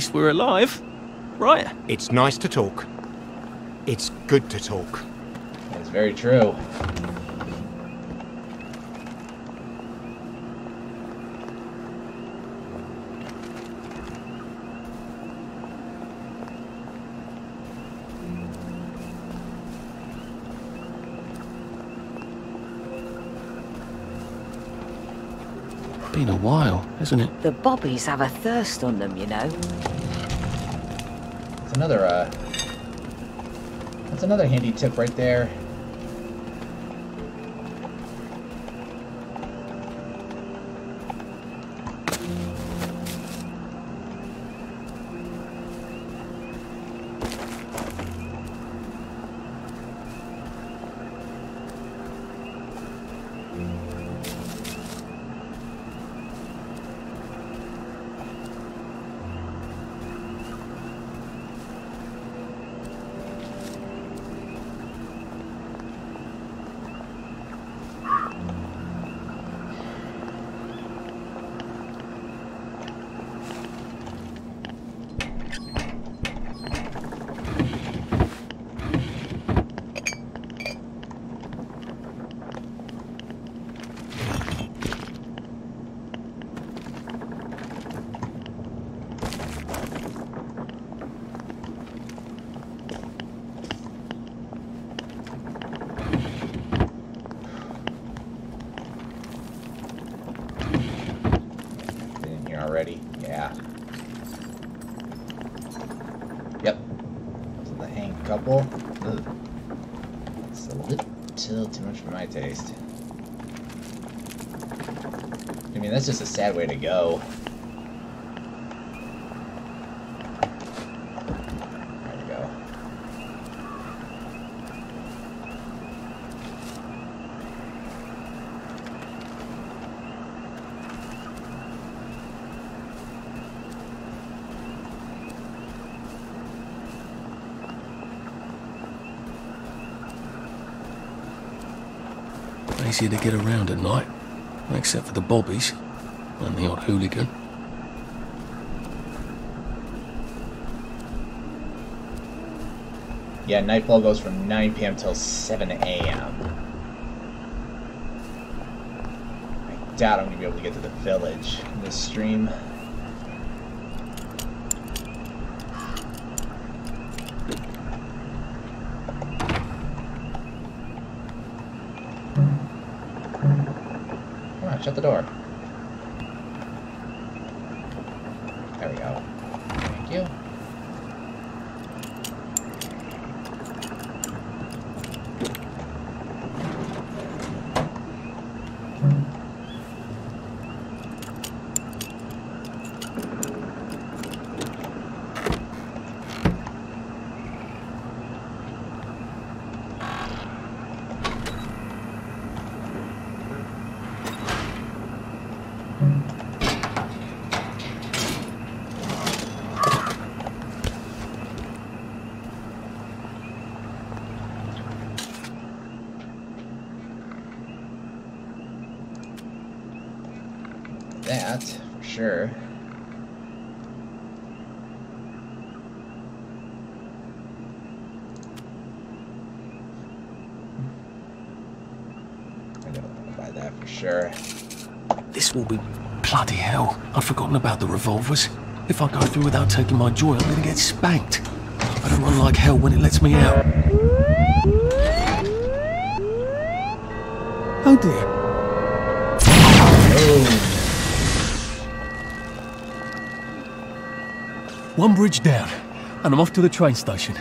Least we're alive, right? It's nice to talk. It's good to talk. That's very true. Been a while, hasn't it? The bobbies have a thirst on them, you know. That's another. Uh, that's another handy tip right there. couple. Ugh. It's a little too much for my taste. I mean, that's just a sad way to go. There we go. Easier to get around at night, except for the bobbies and the odd hooligan. Yeah, Nightfall goes from 9 p.m. till 7 a.m. I doubt I'm gonna be able to get to the village in this stream. Come on, shut the door. There we go. Thank you. That, for sure. I don't want to buy that for sure. This will be bloody hell. I'd forgotten about the revolvers. If I go through without taking my joy, I'm gonna get spanked. I better run like hell when it lets me out. Oh dear. One bridge down, and I'm off to the train station.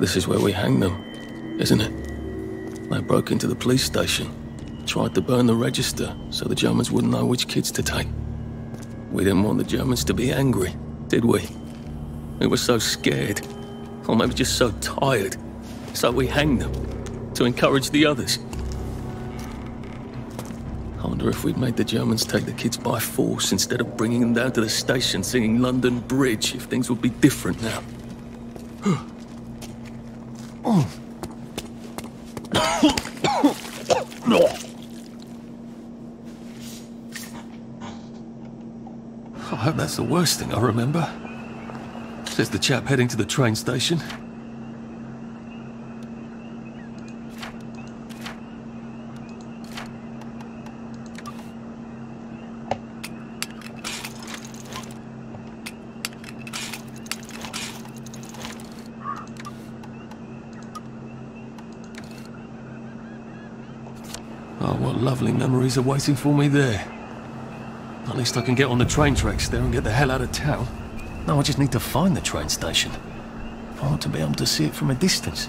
This is where we hang them, isn't it? Broke into the police station, tried to burn the register so the Germans wouldn't know which kids to take. We didn't want the Germans to be angry, did we? We were so scared, or maybe just so tired, so we hanged them to encourage the others. I wonder if we'd made the Germans take the kids by force instead of bringing them down to the station singing London Bridge, if things would be different now. Oh. I hope that's the worst thing I remember. Says the chap heading to the train station. Oh, what lovely memories are waiting for me there. Least I can get on the train tracks there and get the hell out of town. Now I just need to find the train station. I want to be able to see it from a distance.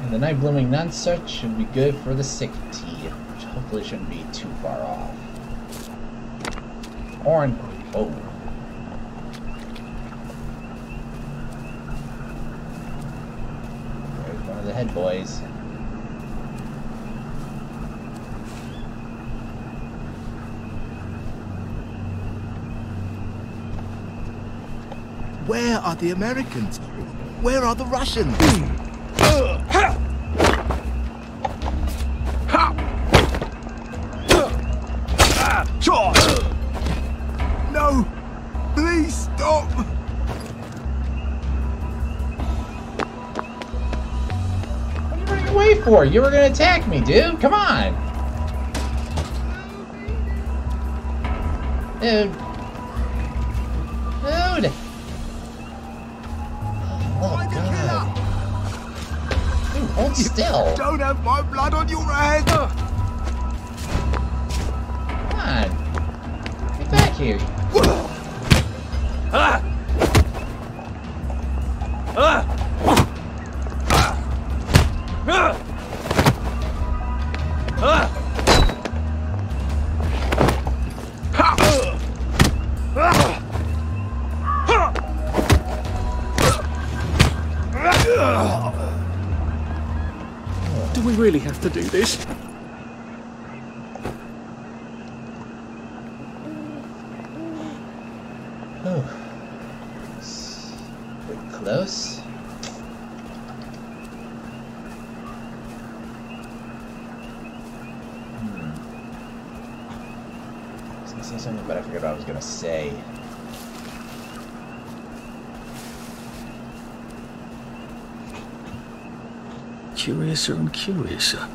And the night blooming nunsuch should be good for the sick tea, which hopefully shouldn't be too far off. Orin. Oh. There's one of the head boys. Where are the Americans? Where are the Russians? George! No! Please stop! What Are you wait for? You were gonna attack me, dude. Come on. Dude. Dude. Hold still. Don't have my blood on your hands! Come on. Get back here. Ah! Ah! To do this? Oh. It's a bit close. Hmm. I was gonna say something, but I forgot what I was gonna say. Curiouser and curiouser.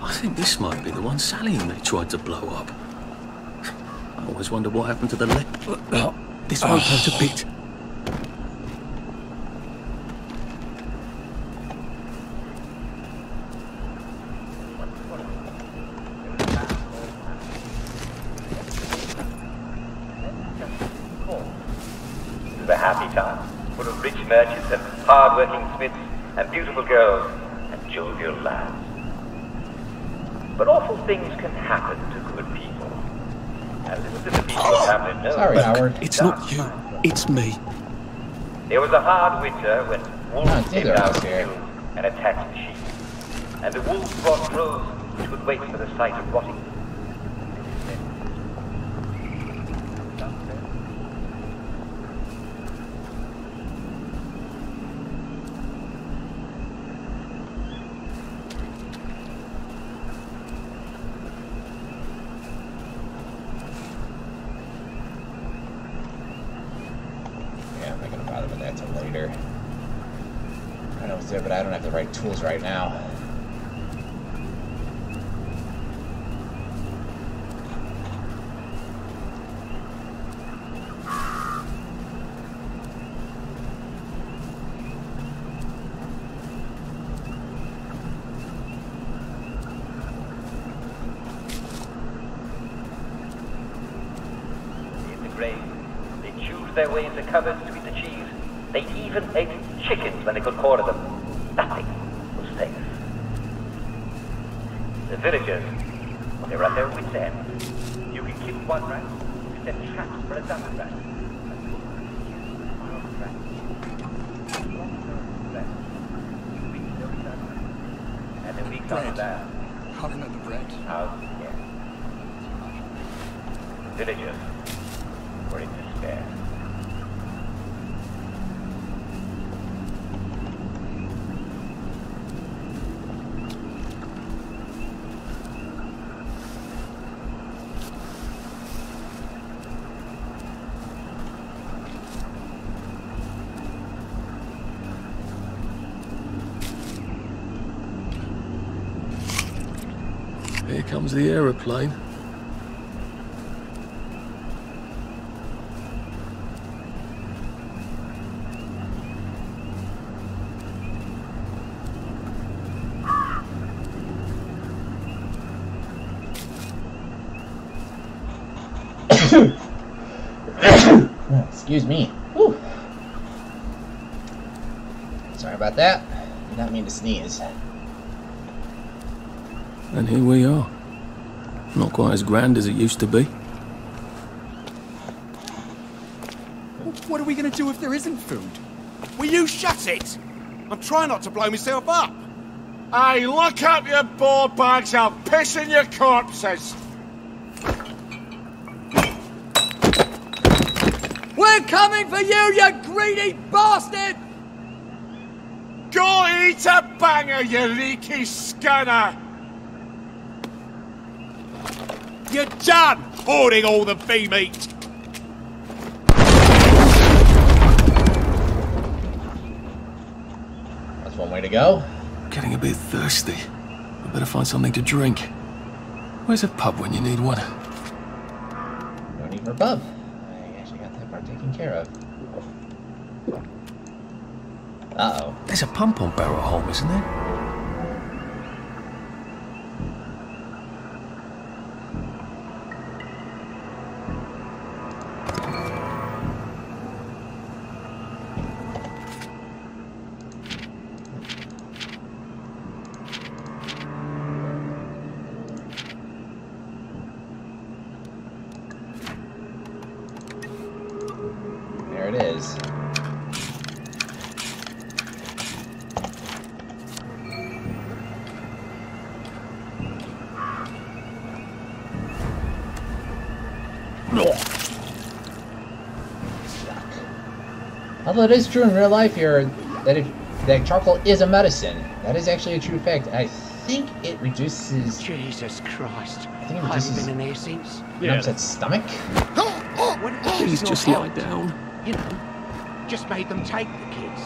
I think this Sally and they tried to blow up. I always wonder what happened to the le- This won't hurt a bit. the happy time, full of rich merchants and hard-working smiths and beautiful girls and jovial lads. But awful things can happen to good people. And little to the people of Hamlyn know. Sorry, Howard. It's not you, it's me. There was a hard winter when wolves Ah, came down of the here. hills and attacked the sheep. And the wolves brought crows which would wait for the sight of rotting. Yeah, I'm not gonna bother with that till later. I know it's there, but I don't have the right tools right now. In the grave, they chewed their way into cupboards to eat the cheese. They even ate chickens when they could corner them. Nothing was safe. The villagers, they were at their wits' end. You could kill one rat, set traps for a dozen rats. And the weeks after Bread. that, I remember bread. house, yes. Villagers were in despair. Here comes the aeroplane. Excuse me. Whew. Sorry about that. Did not mean to sneeze. And here we are. Not quite as grand as it used to be. What are we going to do if there isn't food? Will you shut it? I'm trying not to blow myself up. Hey, look up your ball bags, I'll piss in your corpses. We're coming for you, you greedy bastard! Go eat a banger, you leaky scunner! You're done hoarding all the bee meat. That's one way to go. Getting a bit thirsty. I better find something to drink. Where's a pub when you need one? No need for a pub. I actually got that part taken care of. Uh-oh. There's a pump on Barrow Home, isn't there? There it is. Although it is true in real life here that if that charcoal is a medicine, that is actually a true fact. I think it reduces. Jesus Christ. I think it Have reduces. you been in here since? an upset stomach. When it Please was just lie down. You know, just made them take the kids.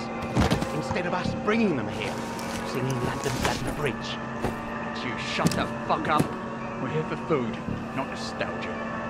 Instead of us bringing them here, singing London London Bridge. You shut the fuck up. We're here for food, not nostalgia.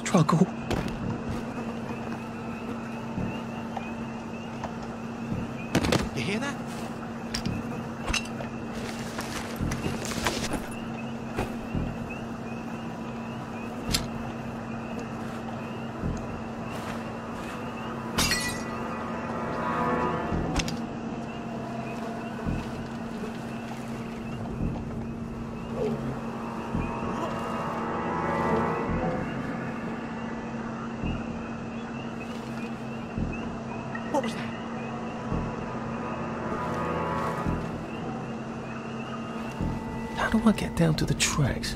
Struggle. Get down to the tracks?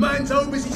A man's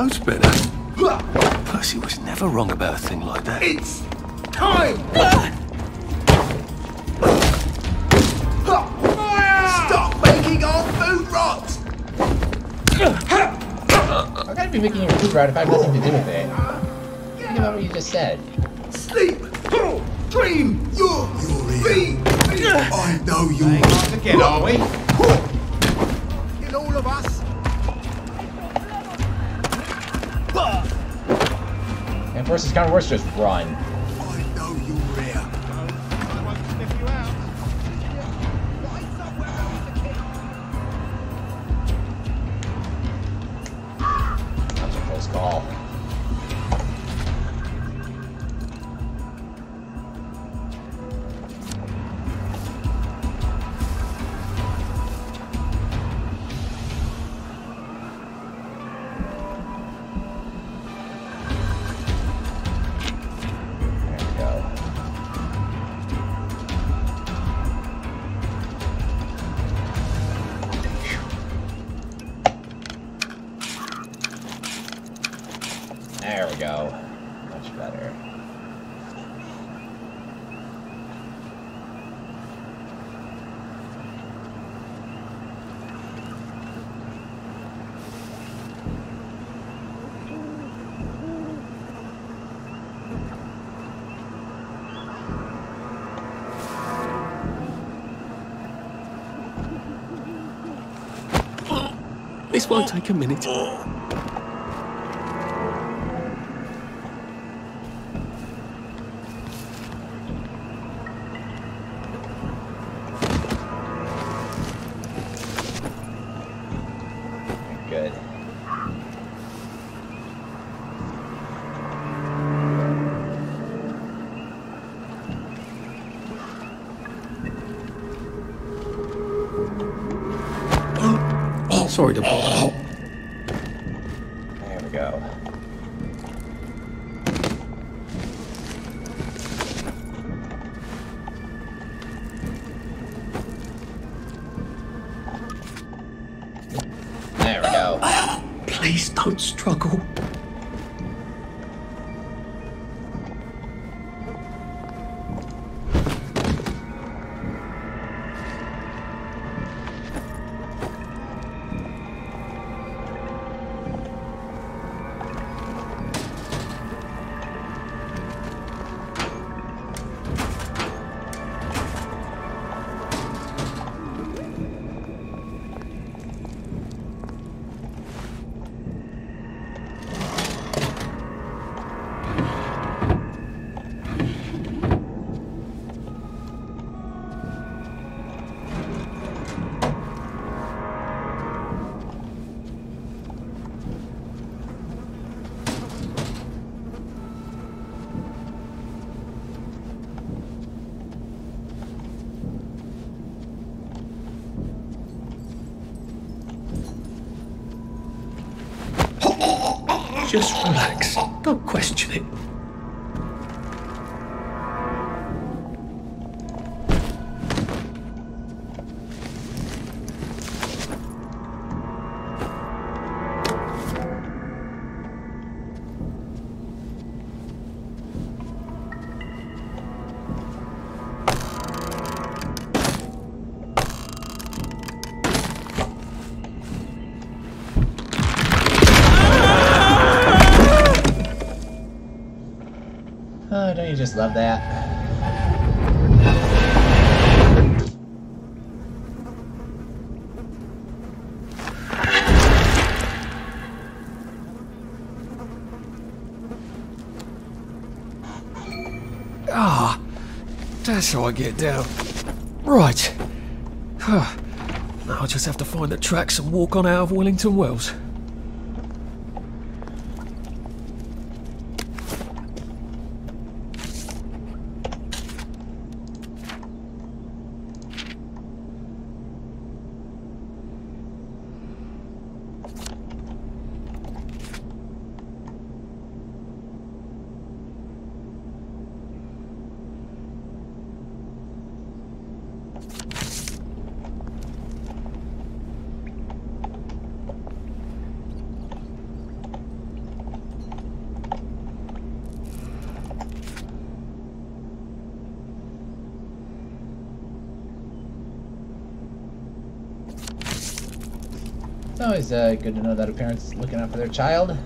loads better. Percy was never wrong about a thing like that. It's time. Stop making our food rot. I'm gonna be making your food right if I have nothing to do with it. Think about what you just said. Sleep. Dream. You're free. I know you. Ain't hard to get, are we? It's kind of worse just run. Won't take a minute. Don't question it. Just love that? Ah, that's how I get down. Right. now I'll just have to find the tracks and walk on out of Wellington Wells. It's uh, good to know that a parent's looking out for their child.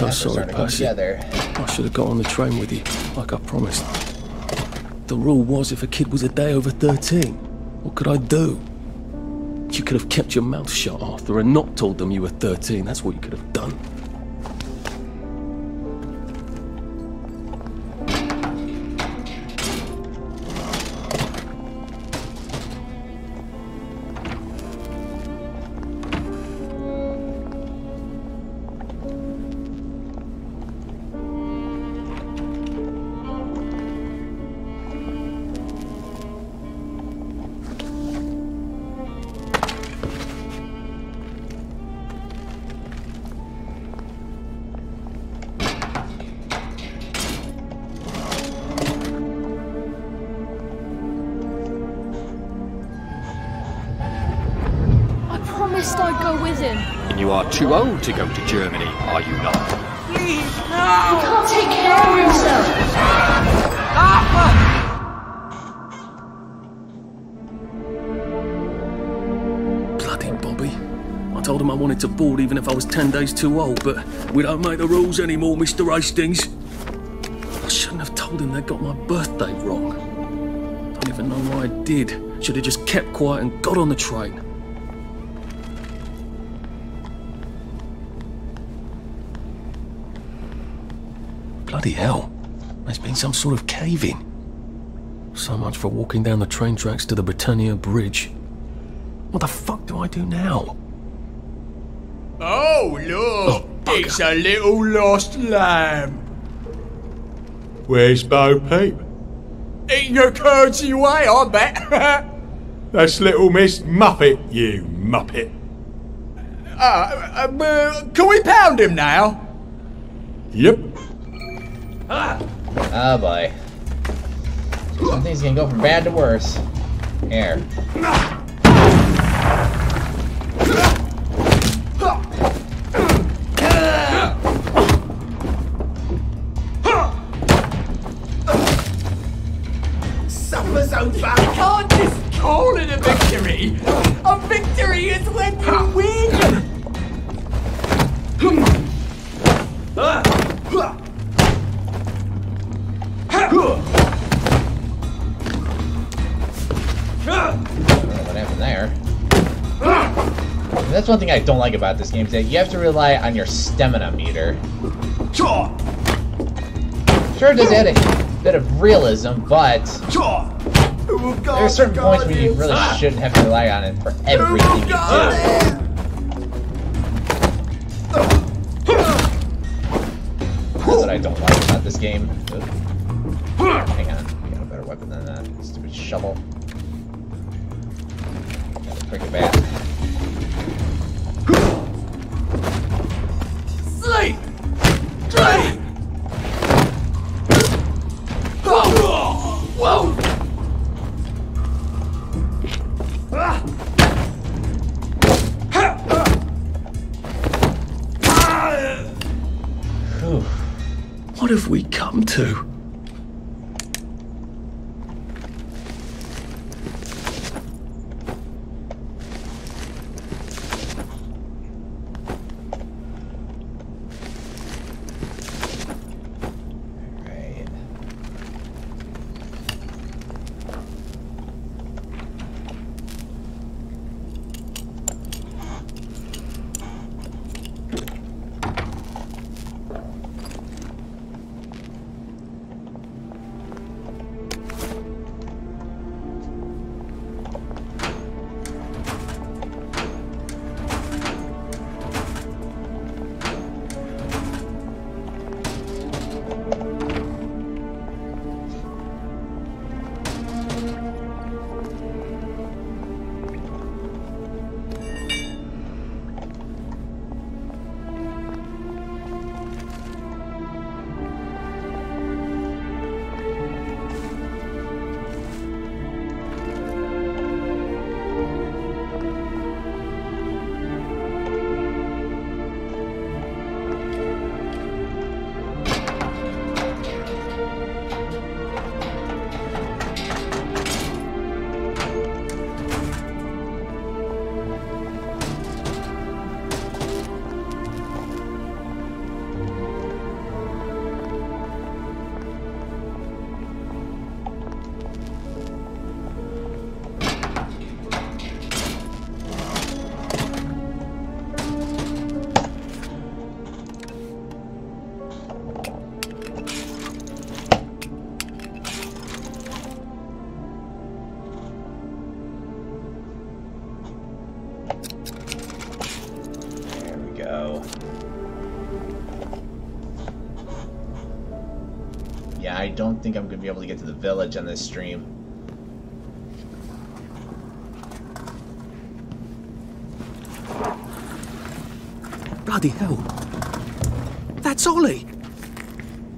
So sorry, starting to come Percy. I should have got on the train with you, like I promised. The rule was if a kid was a day over 13, what could I do? You could have kept your mouth shut, Arthur, and not told them you were 13. That's what you could have done. Too old, but we don't make the rules anymore, Mr. Hastings. I shouldn't have told him they got my birthday wrong. Don't even know why I did. Should have just kept quiet and got on the train. Bloody hell. There's been some sort of cave in. So much for walking down the train tracks to the Britannia Bridge. What the fuck do I do now? Oh, look! it's a little lost lamb. Where's Bo Peep? Eating your curdsy way, I bet. That's little Miss Muffet, you Muppet. uh, uh, uh, can we pound him now? Yep. Ah, Oh boy. Something's gonna go from bad to worse. Here. One thing I don't like about this game is that you have to rely on your stamina meter. Sure, it does add a bit of realism, but there are certain points where you really shouldn't have to rely on it for everything you do. To? Don't think I'm gonna be able to get to the village on this stream. Bloody hell. That's Ollie.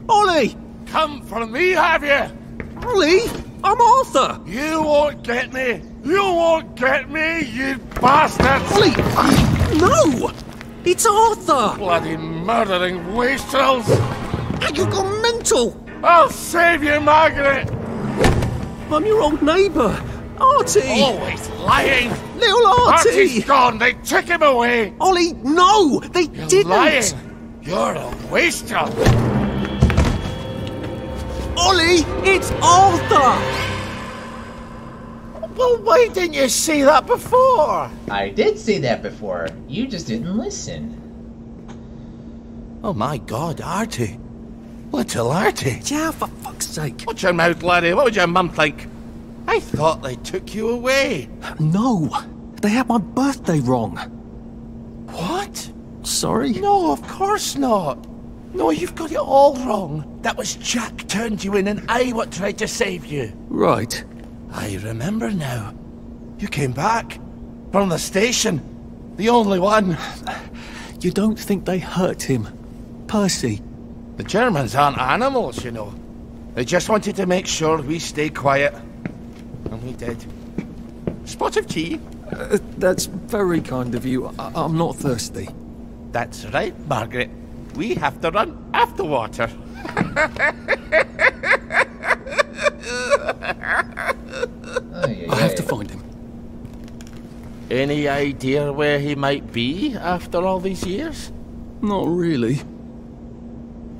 Ollie! Come for me, have you? Ollie! I'm Arthur! You won't get me! You won't get me, you bastards! Ollie! No! It's Arthur! Bloody murdering wastrels! You gone mental! I'll save you, Margaret! I'm your old neighbour, Artie! Always lying! Little Artie! Artie's gone, they took him away! Ollie, no! They You're didn't! lying! You're a wastrel! Ollie, it's Arthur! Well, why didn't you see that before? I did see that before. You just didn't listen. Oh my god, Artie. Little Artie. Yeah, for fuck's sake. Watch your mouth, laddie. What would your mum think? I thought they took you away. No, they had my birthday wrong. What? Sorry? No, of course not. No, you've got it all wrong. That was Jack turned you in and I what tried to save you. Right. I remember now. You came back. From the station. The only one. You don't think they hurt him? Percy? The Germans aren't animals, you know. They just wanted to make sure we stay quiet. And we did. Spot of tea? Uh, that's very kind of you. I I'm not thirsty. That's right, Margaret. We have to run after water. I have to find him. Any idea where he might be after all these years? Not really.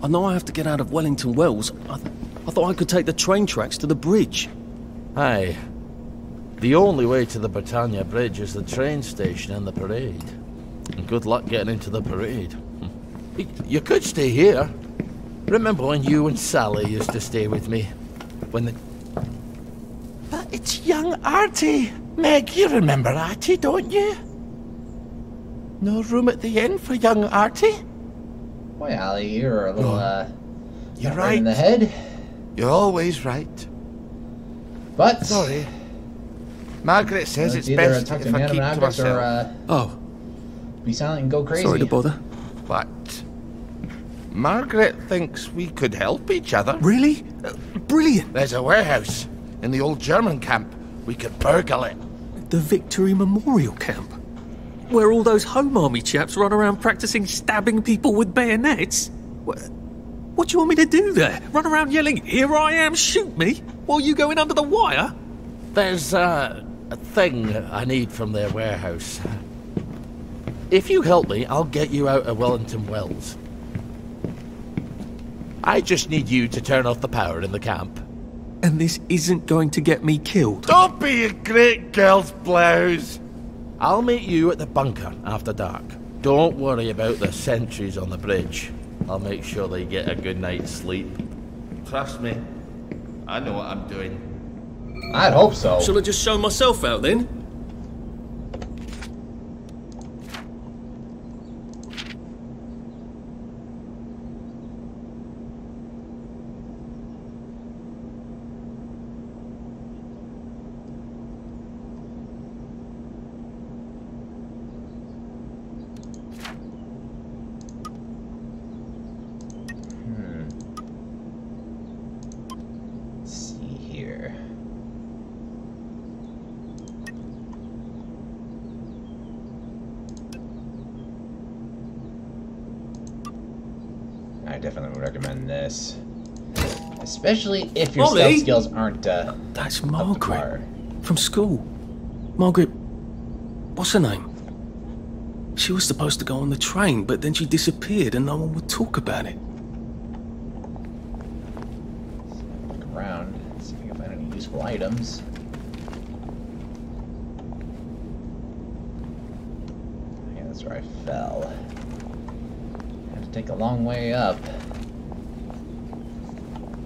I know I have to get out of Wellington Wells. I, th I thought I could take the train tracks to the bridge. Aye. The only way to the Britannia Bridge is the train station and the parade. And good luck getting into the parade. You could stay here. Remember when you and Sally used to stay with me? When the... But it's young Artie. Meg, you remember Artie, don't you? No room at the inn for young Artie? Boy, Ollie, you're a little, uh... You're right in the head. You're always right. But... Sorry. Margaret says it's it's best to if I inanimate keep to objects myself. or, uh, Oh, be silent and go crazy. sorry to bother. But Margaret thinks we could help each other. Really? Uh, brilliant. There's a warehouse in the old German camp. We could burgle it. The Victory Memorial Camp? Where all those Home Army chaps run around practicing stabbing people with bayonets? What, what do you want me to do there? Run around yelling, Here I am, shoot me? While you go in under the wire? There's uh, a thing I need from their warehouse. If you help me, I'll get you out of Wellington Wells. I just need you to turn off the power in the camp. And this isn't going to get me killed. Don't be a great girl's blouse. I'll meet you at the bunker after dark. Don't worry about the sentries on the bridge. I'll make sure they get a good night's sleep. Trust me, I know what I'm doing. I'd hope so. Shall I just show myself out then? Hmm. Let's see here. I definitely would recommend this. Especially if your Ollie? stealth skills aren't uh, That's Margaret. From school. Margaret. What's her name? She was supposed to go on the train, but then she disappeared and no one would talk about it. look around, see if I can find any useful items. Yeah, that's where I fell. Have to take a long way up.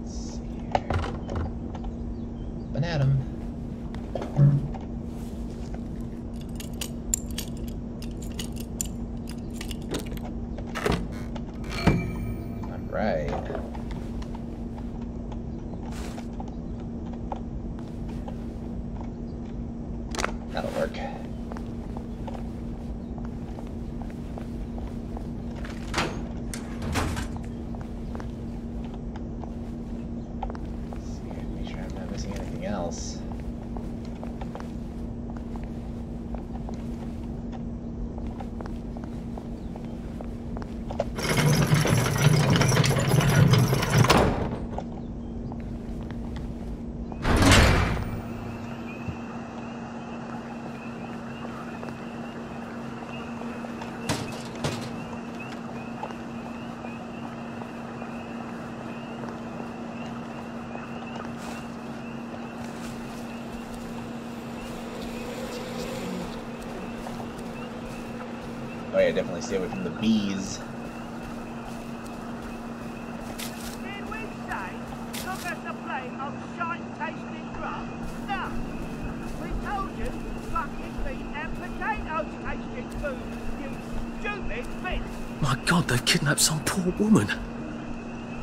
Let's see here. Banadum. Alright. That'll work. Let's see, make sure I'm not missing anything else. Definitely stay away from the bees. Did we say look at the plate of shite-tasting grub? No. We told you fucking meat and potatoes tasting food, you stupid bitch. My god, they've kidnapped some poor woman.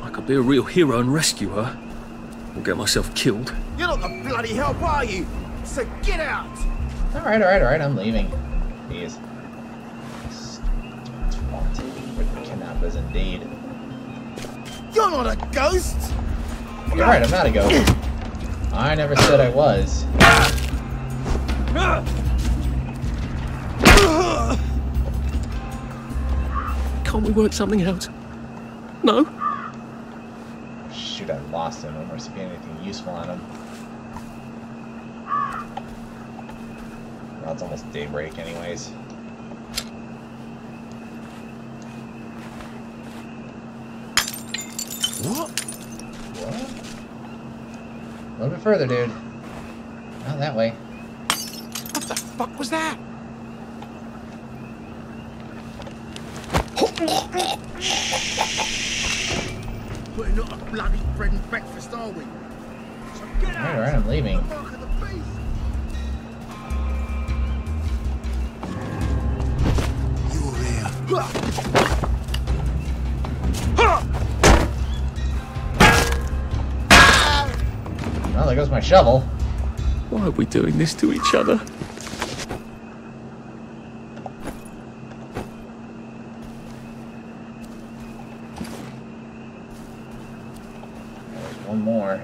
I could be a real hero and rescue her. Or get myself killed. You're not the bloody help, are you? So get out! Alright, alright, alright, I'm leaving. Not a ghost! You're right, I'm not a ghost. I never said I was. Can't we work something out? No? Shoot, I lost him. I don't see anything useful on him. Well, it's almost daybreak anyways. What? What? A little bit further, dude. Not that way. What the fuck was that? We're not a bloody bread and breakfast, are we? So get Alright, out! alright, I'm leaving. The mark of the beast! You're there. Goes my shovel. Why are we doing this to each other? There's one more.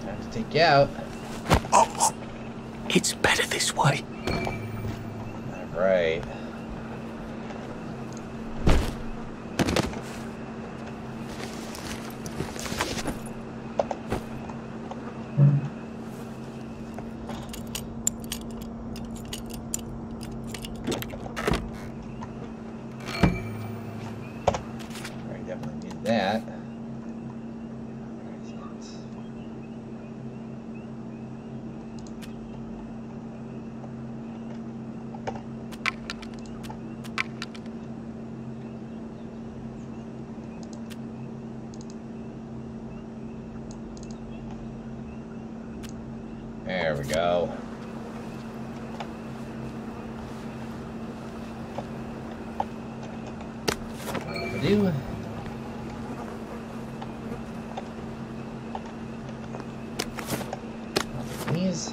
Time to take you out. It's better this way. Right. Right, definitely need that. There we go. Do. These.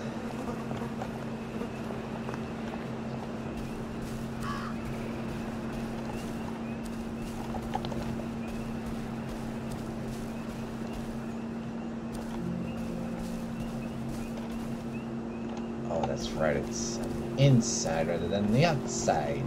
Oh, that's right. It's inside rather than the outside.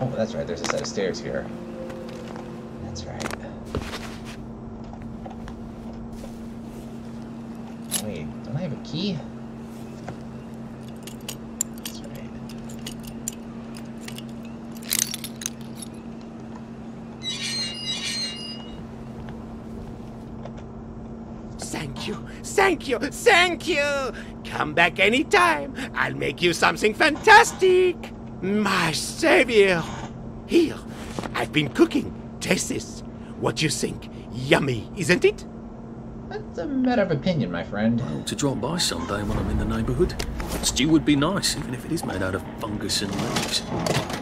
Oh, that's right. There's a set of stairs here. That's right. Wait, don't I have a key? That's right. Thank you, thank you, thank you! Come back anytime. I'll make you something fantastic. My savior. Here, I've been cooking. Taste this. What you think? Yummy, isn't it? That's a matter of opinion, my friend. Well, to drop by someday when I'm in the neighbourhood. Stew would be nice, even if it is made out of fungus and leaves.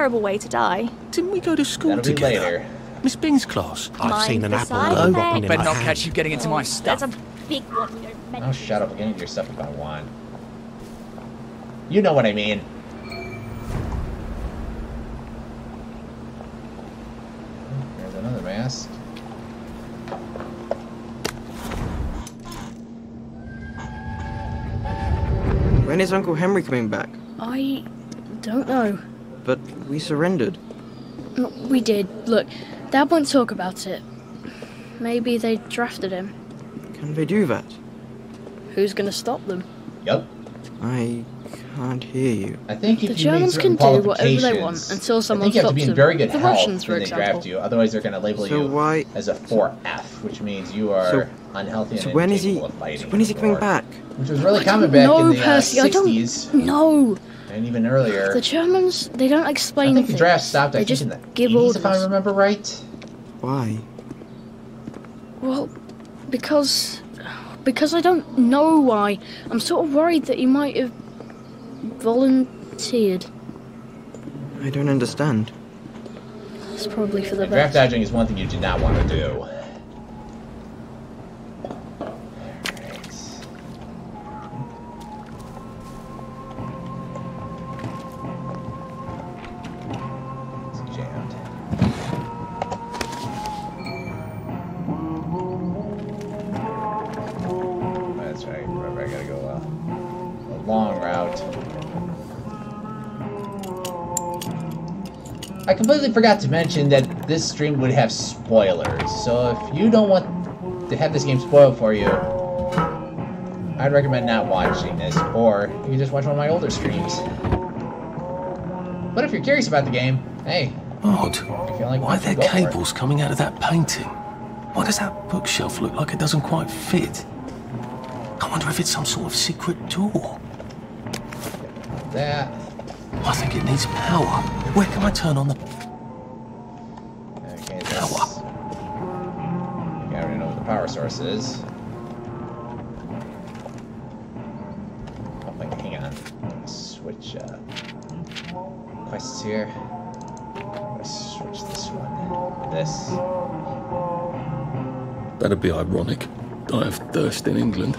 Terrible way to die. Didn't we go to school That'll be together? later. Miss Bing's class. I've Mind seen an apple side rotten effects. in Better my not catch you getting into my Oh, stuff. That's a big one. You don't mention. Oh, shut up. I can eat your stuff if I want. You know what I mean. There's another mask. When is Uncle Henry coming back? I don't know. But we surrendered. We did. Look, Dad won't talk about it. Maybe they drafted him. Can they do that? Who's gonna stop them? Yep. I can't hear you. I think if The you Germans can do whatever they want until I someone think you have to stops be in them. very good The Russians, for when they example. draft you. Otherwise, they're going to label So you why- as a 4F, which means you are So- unhealthy and So when is he? incapable of fighting. So when is he coming back? Which was really I common back know, in the uh, Percy. I 60s don't know. And even earlier. The Germans, they don't explain. I explain think the things. draft stopped. I they think just in the give 80s, if I remember right. Why? Well, because because I don't know why. I'm sort of worried that he might have volunteered. I don't understand. It's probably for the Draft best. dodging is one thing you do not want to do. I completely forgot to mention that this stream would have spoilers. So if you don't want to have this game spoiled for you, I'd recommend not watching this, or you can just watch one of my older streams. But if you're curious about the game, hey, Odd. like, Why are there go for it. cables coming out of that painting? Why does that bookshelf look like it doesn't quite fit? I wonder if it's some sort of secret door. That. I think it needs power. Where can I turn on the Okay, this. I already know what the power source is. Oh, wait, hang on. I'm gonna switch uh, quests here. I'm gonna switch this one. This. That'd be ironic. Die of thirst in England.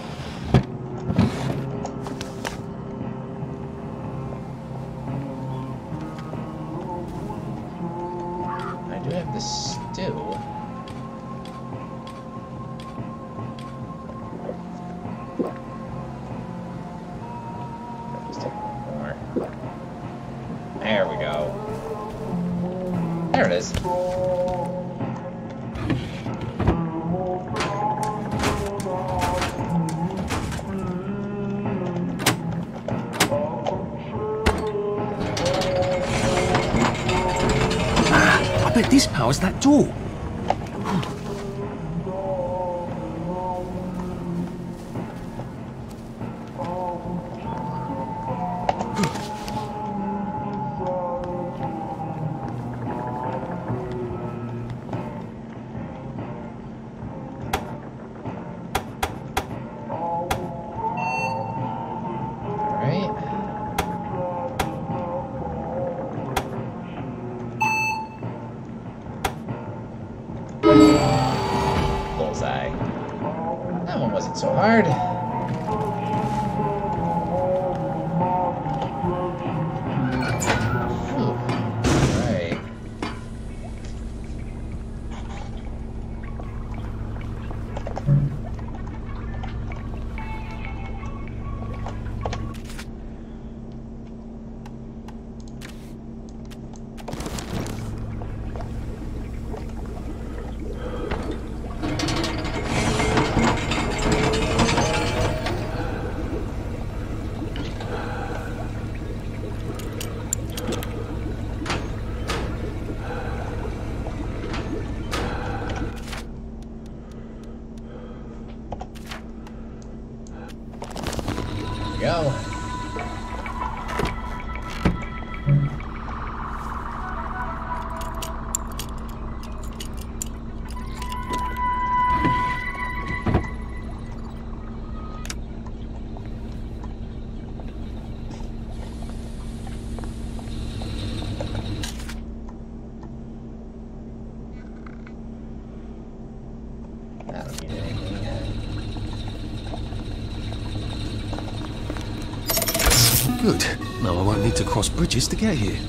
Bridges to get here.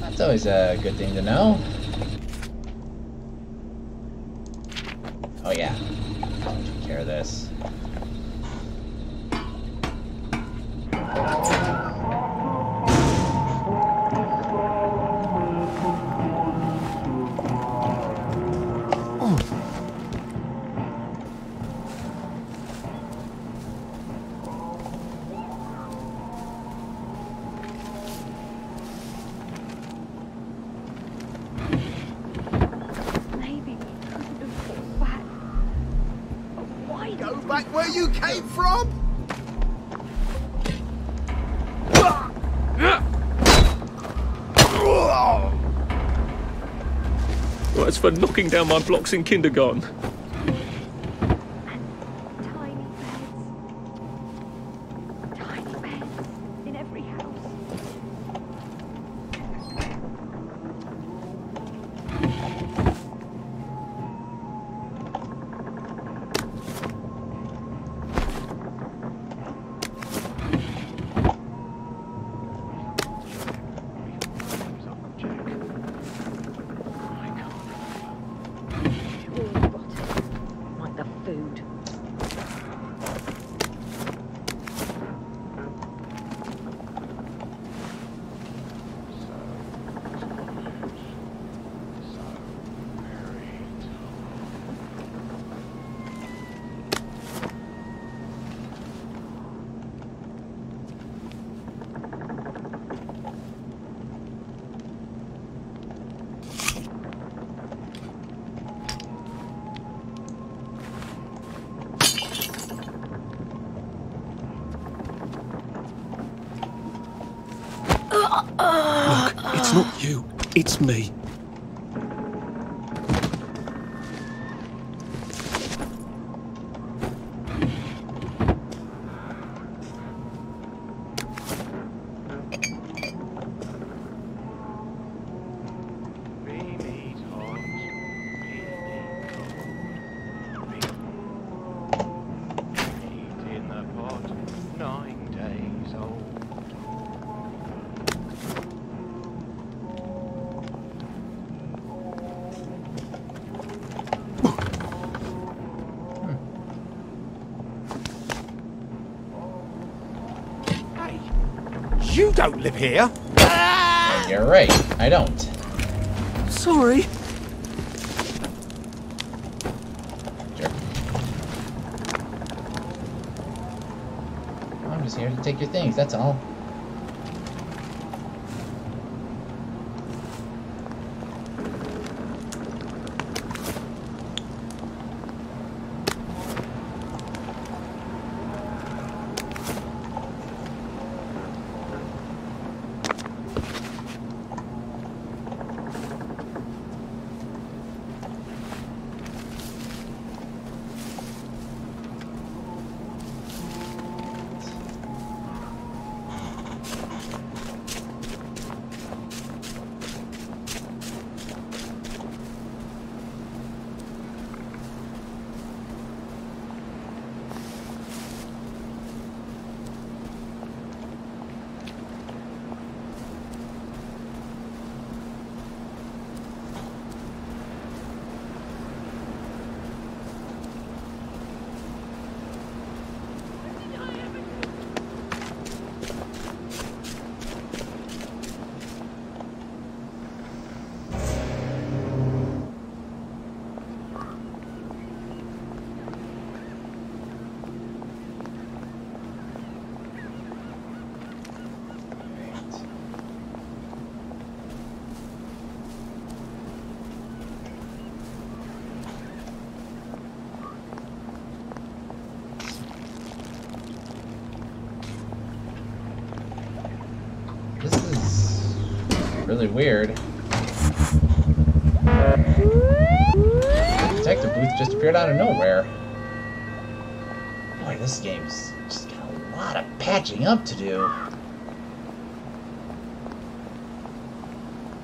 That's always a good thing to know. Oh yeah. I'll take care of this. For knocking down my blocks in kindergarten. Here. You're right. I don't. Sorry. I'm just here to take your things, that's all. This is really weird. The detective booth just appeared out of nowhere. Boy, this game's just got a lot of patching up to do.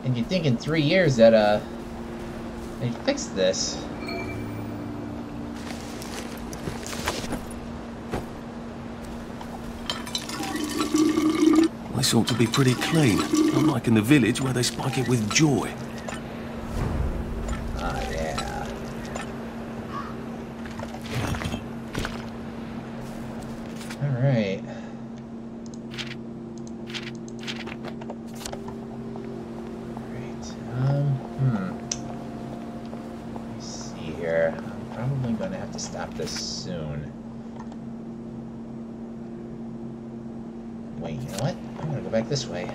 And you'd think in three years that, uh, they'd fix this. Ought to be pretty clean, unlike in the village where they spike it with joy. Ah, yeah. Alright. Right. Um, hmm. Let me see here. I'm probably going to have to stop this soon. Wait, you know what? I'm going to go back this way.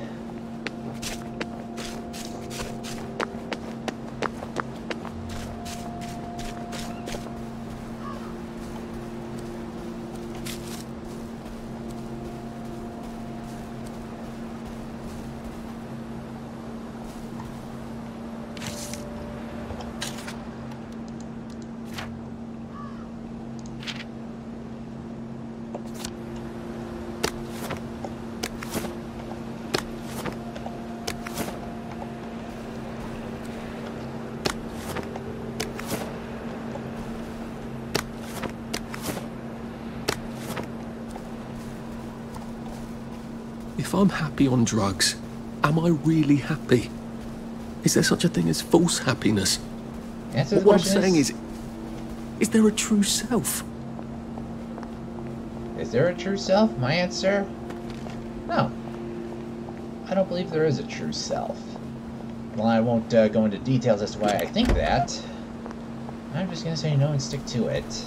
If I'm happy on drugs, am I really happy? Is there such a thing as false happiness? What I'm saying is, is there a true self? Is there a true self? My answer? No. I don't believe there is a true self. Well, I won't uh, go into details as to why I think that. I'm just gonna say no and stick to it.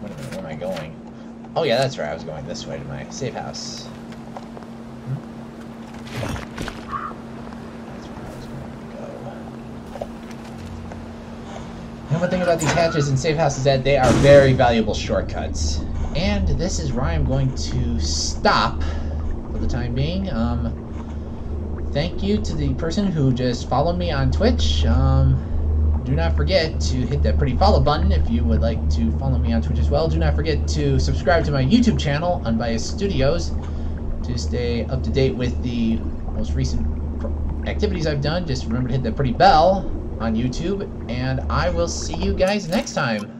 Wait a minute, where am I going? Oh yeah, that's right, I was going this way to my safe house. And one thing about these hatches and safe houses is that they are very valuable shortcuts. And this is where I'm going to stop for the time being. Um, thank you to the person who just followed me on Twitch. Um, do not forget to hit that pretty follow button if you would like to follow me on Twitch as well. Do not forget to subscribe to my YouTube channel, Unbiased Studios, to stay up to date with the most recent activities I've done. Just remember to hit that pretty bell on YouTube, and I will see you guys next time.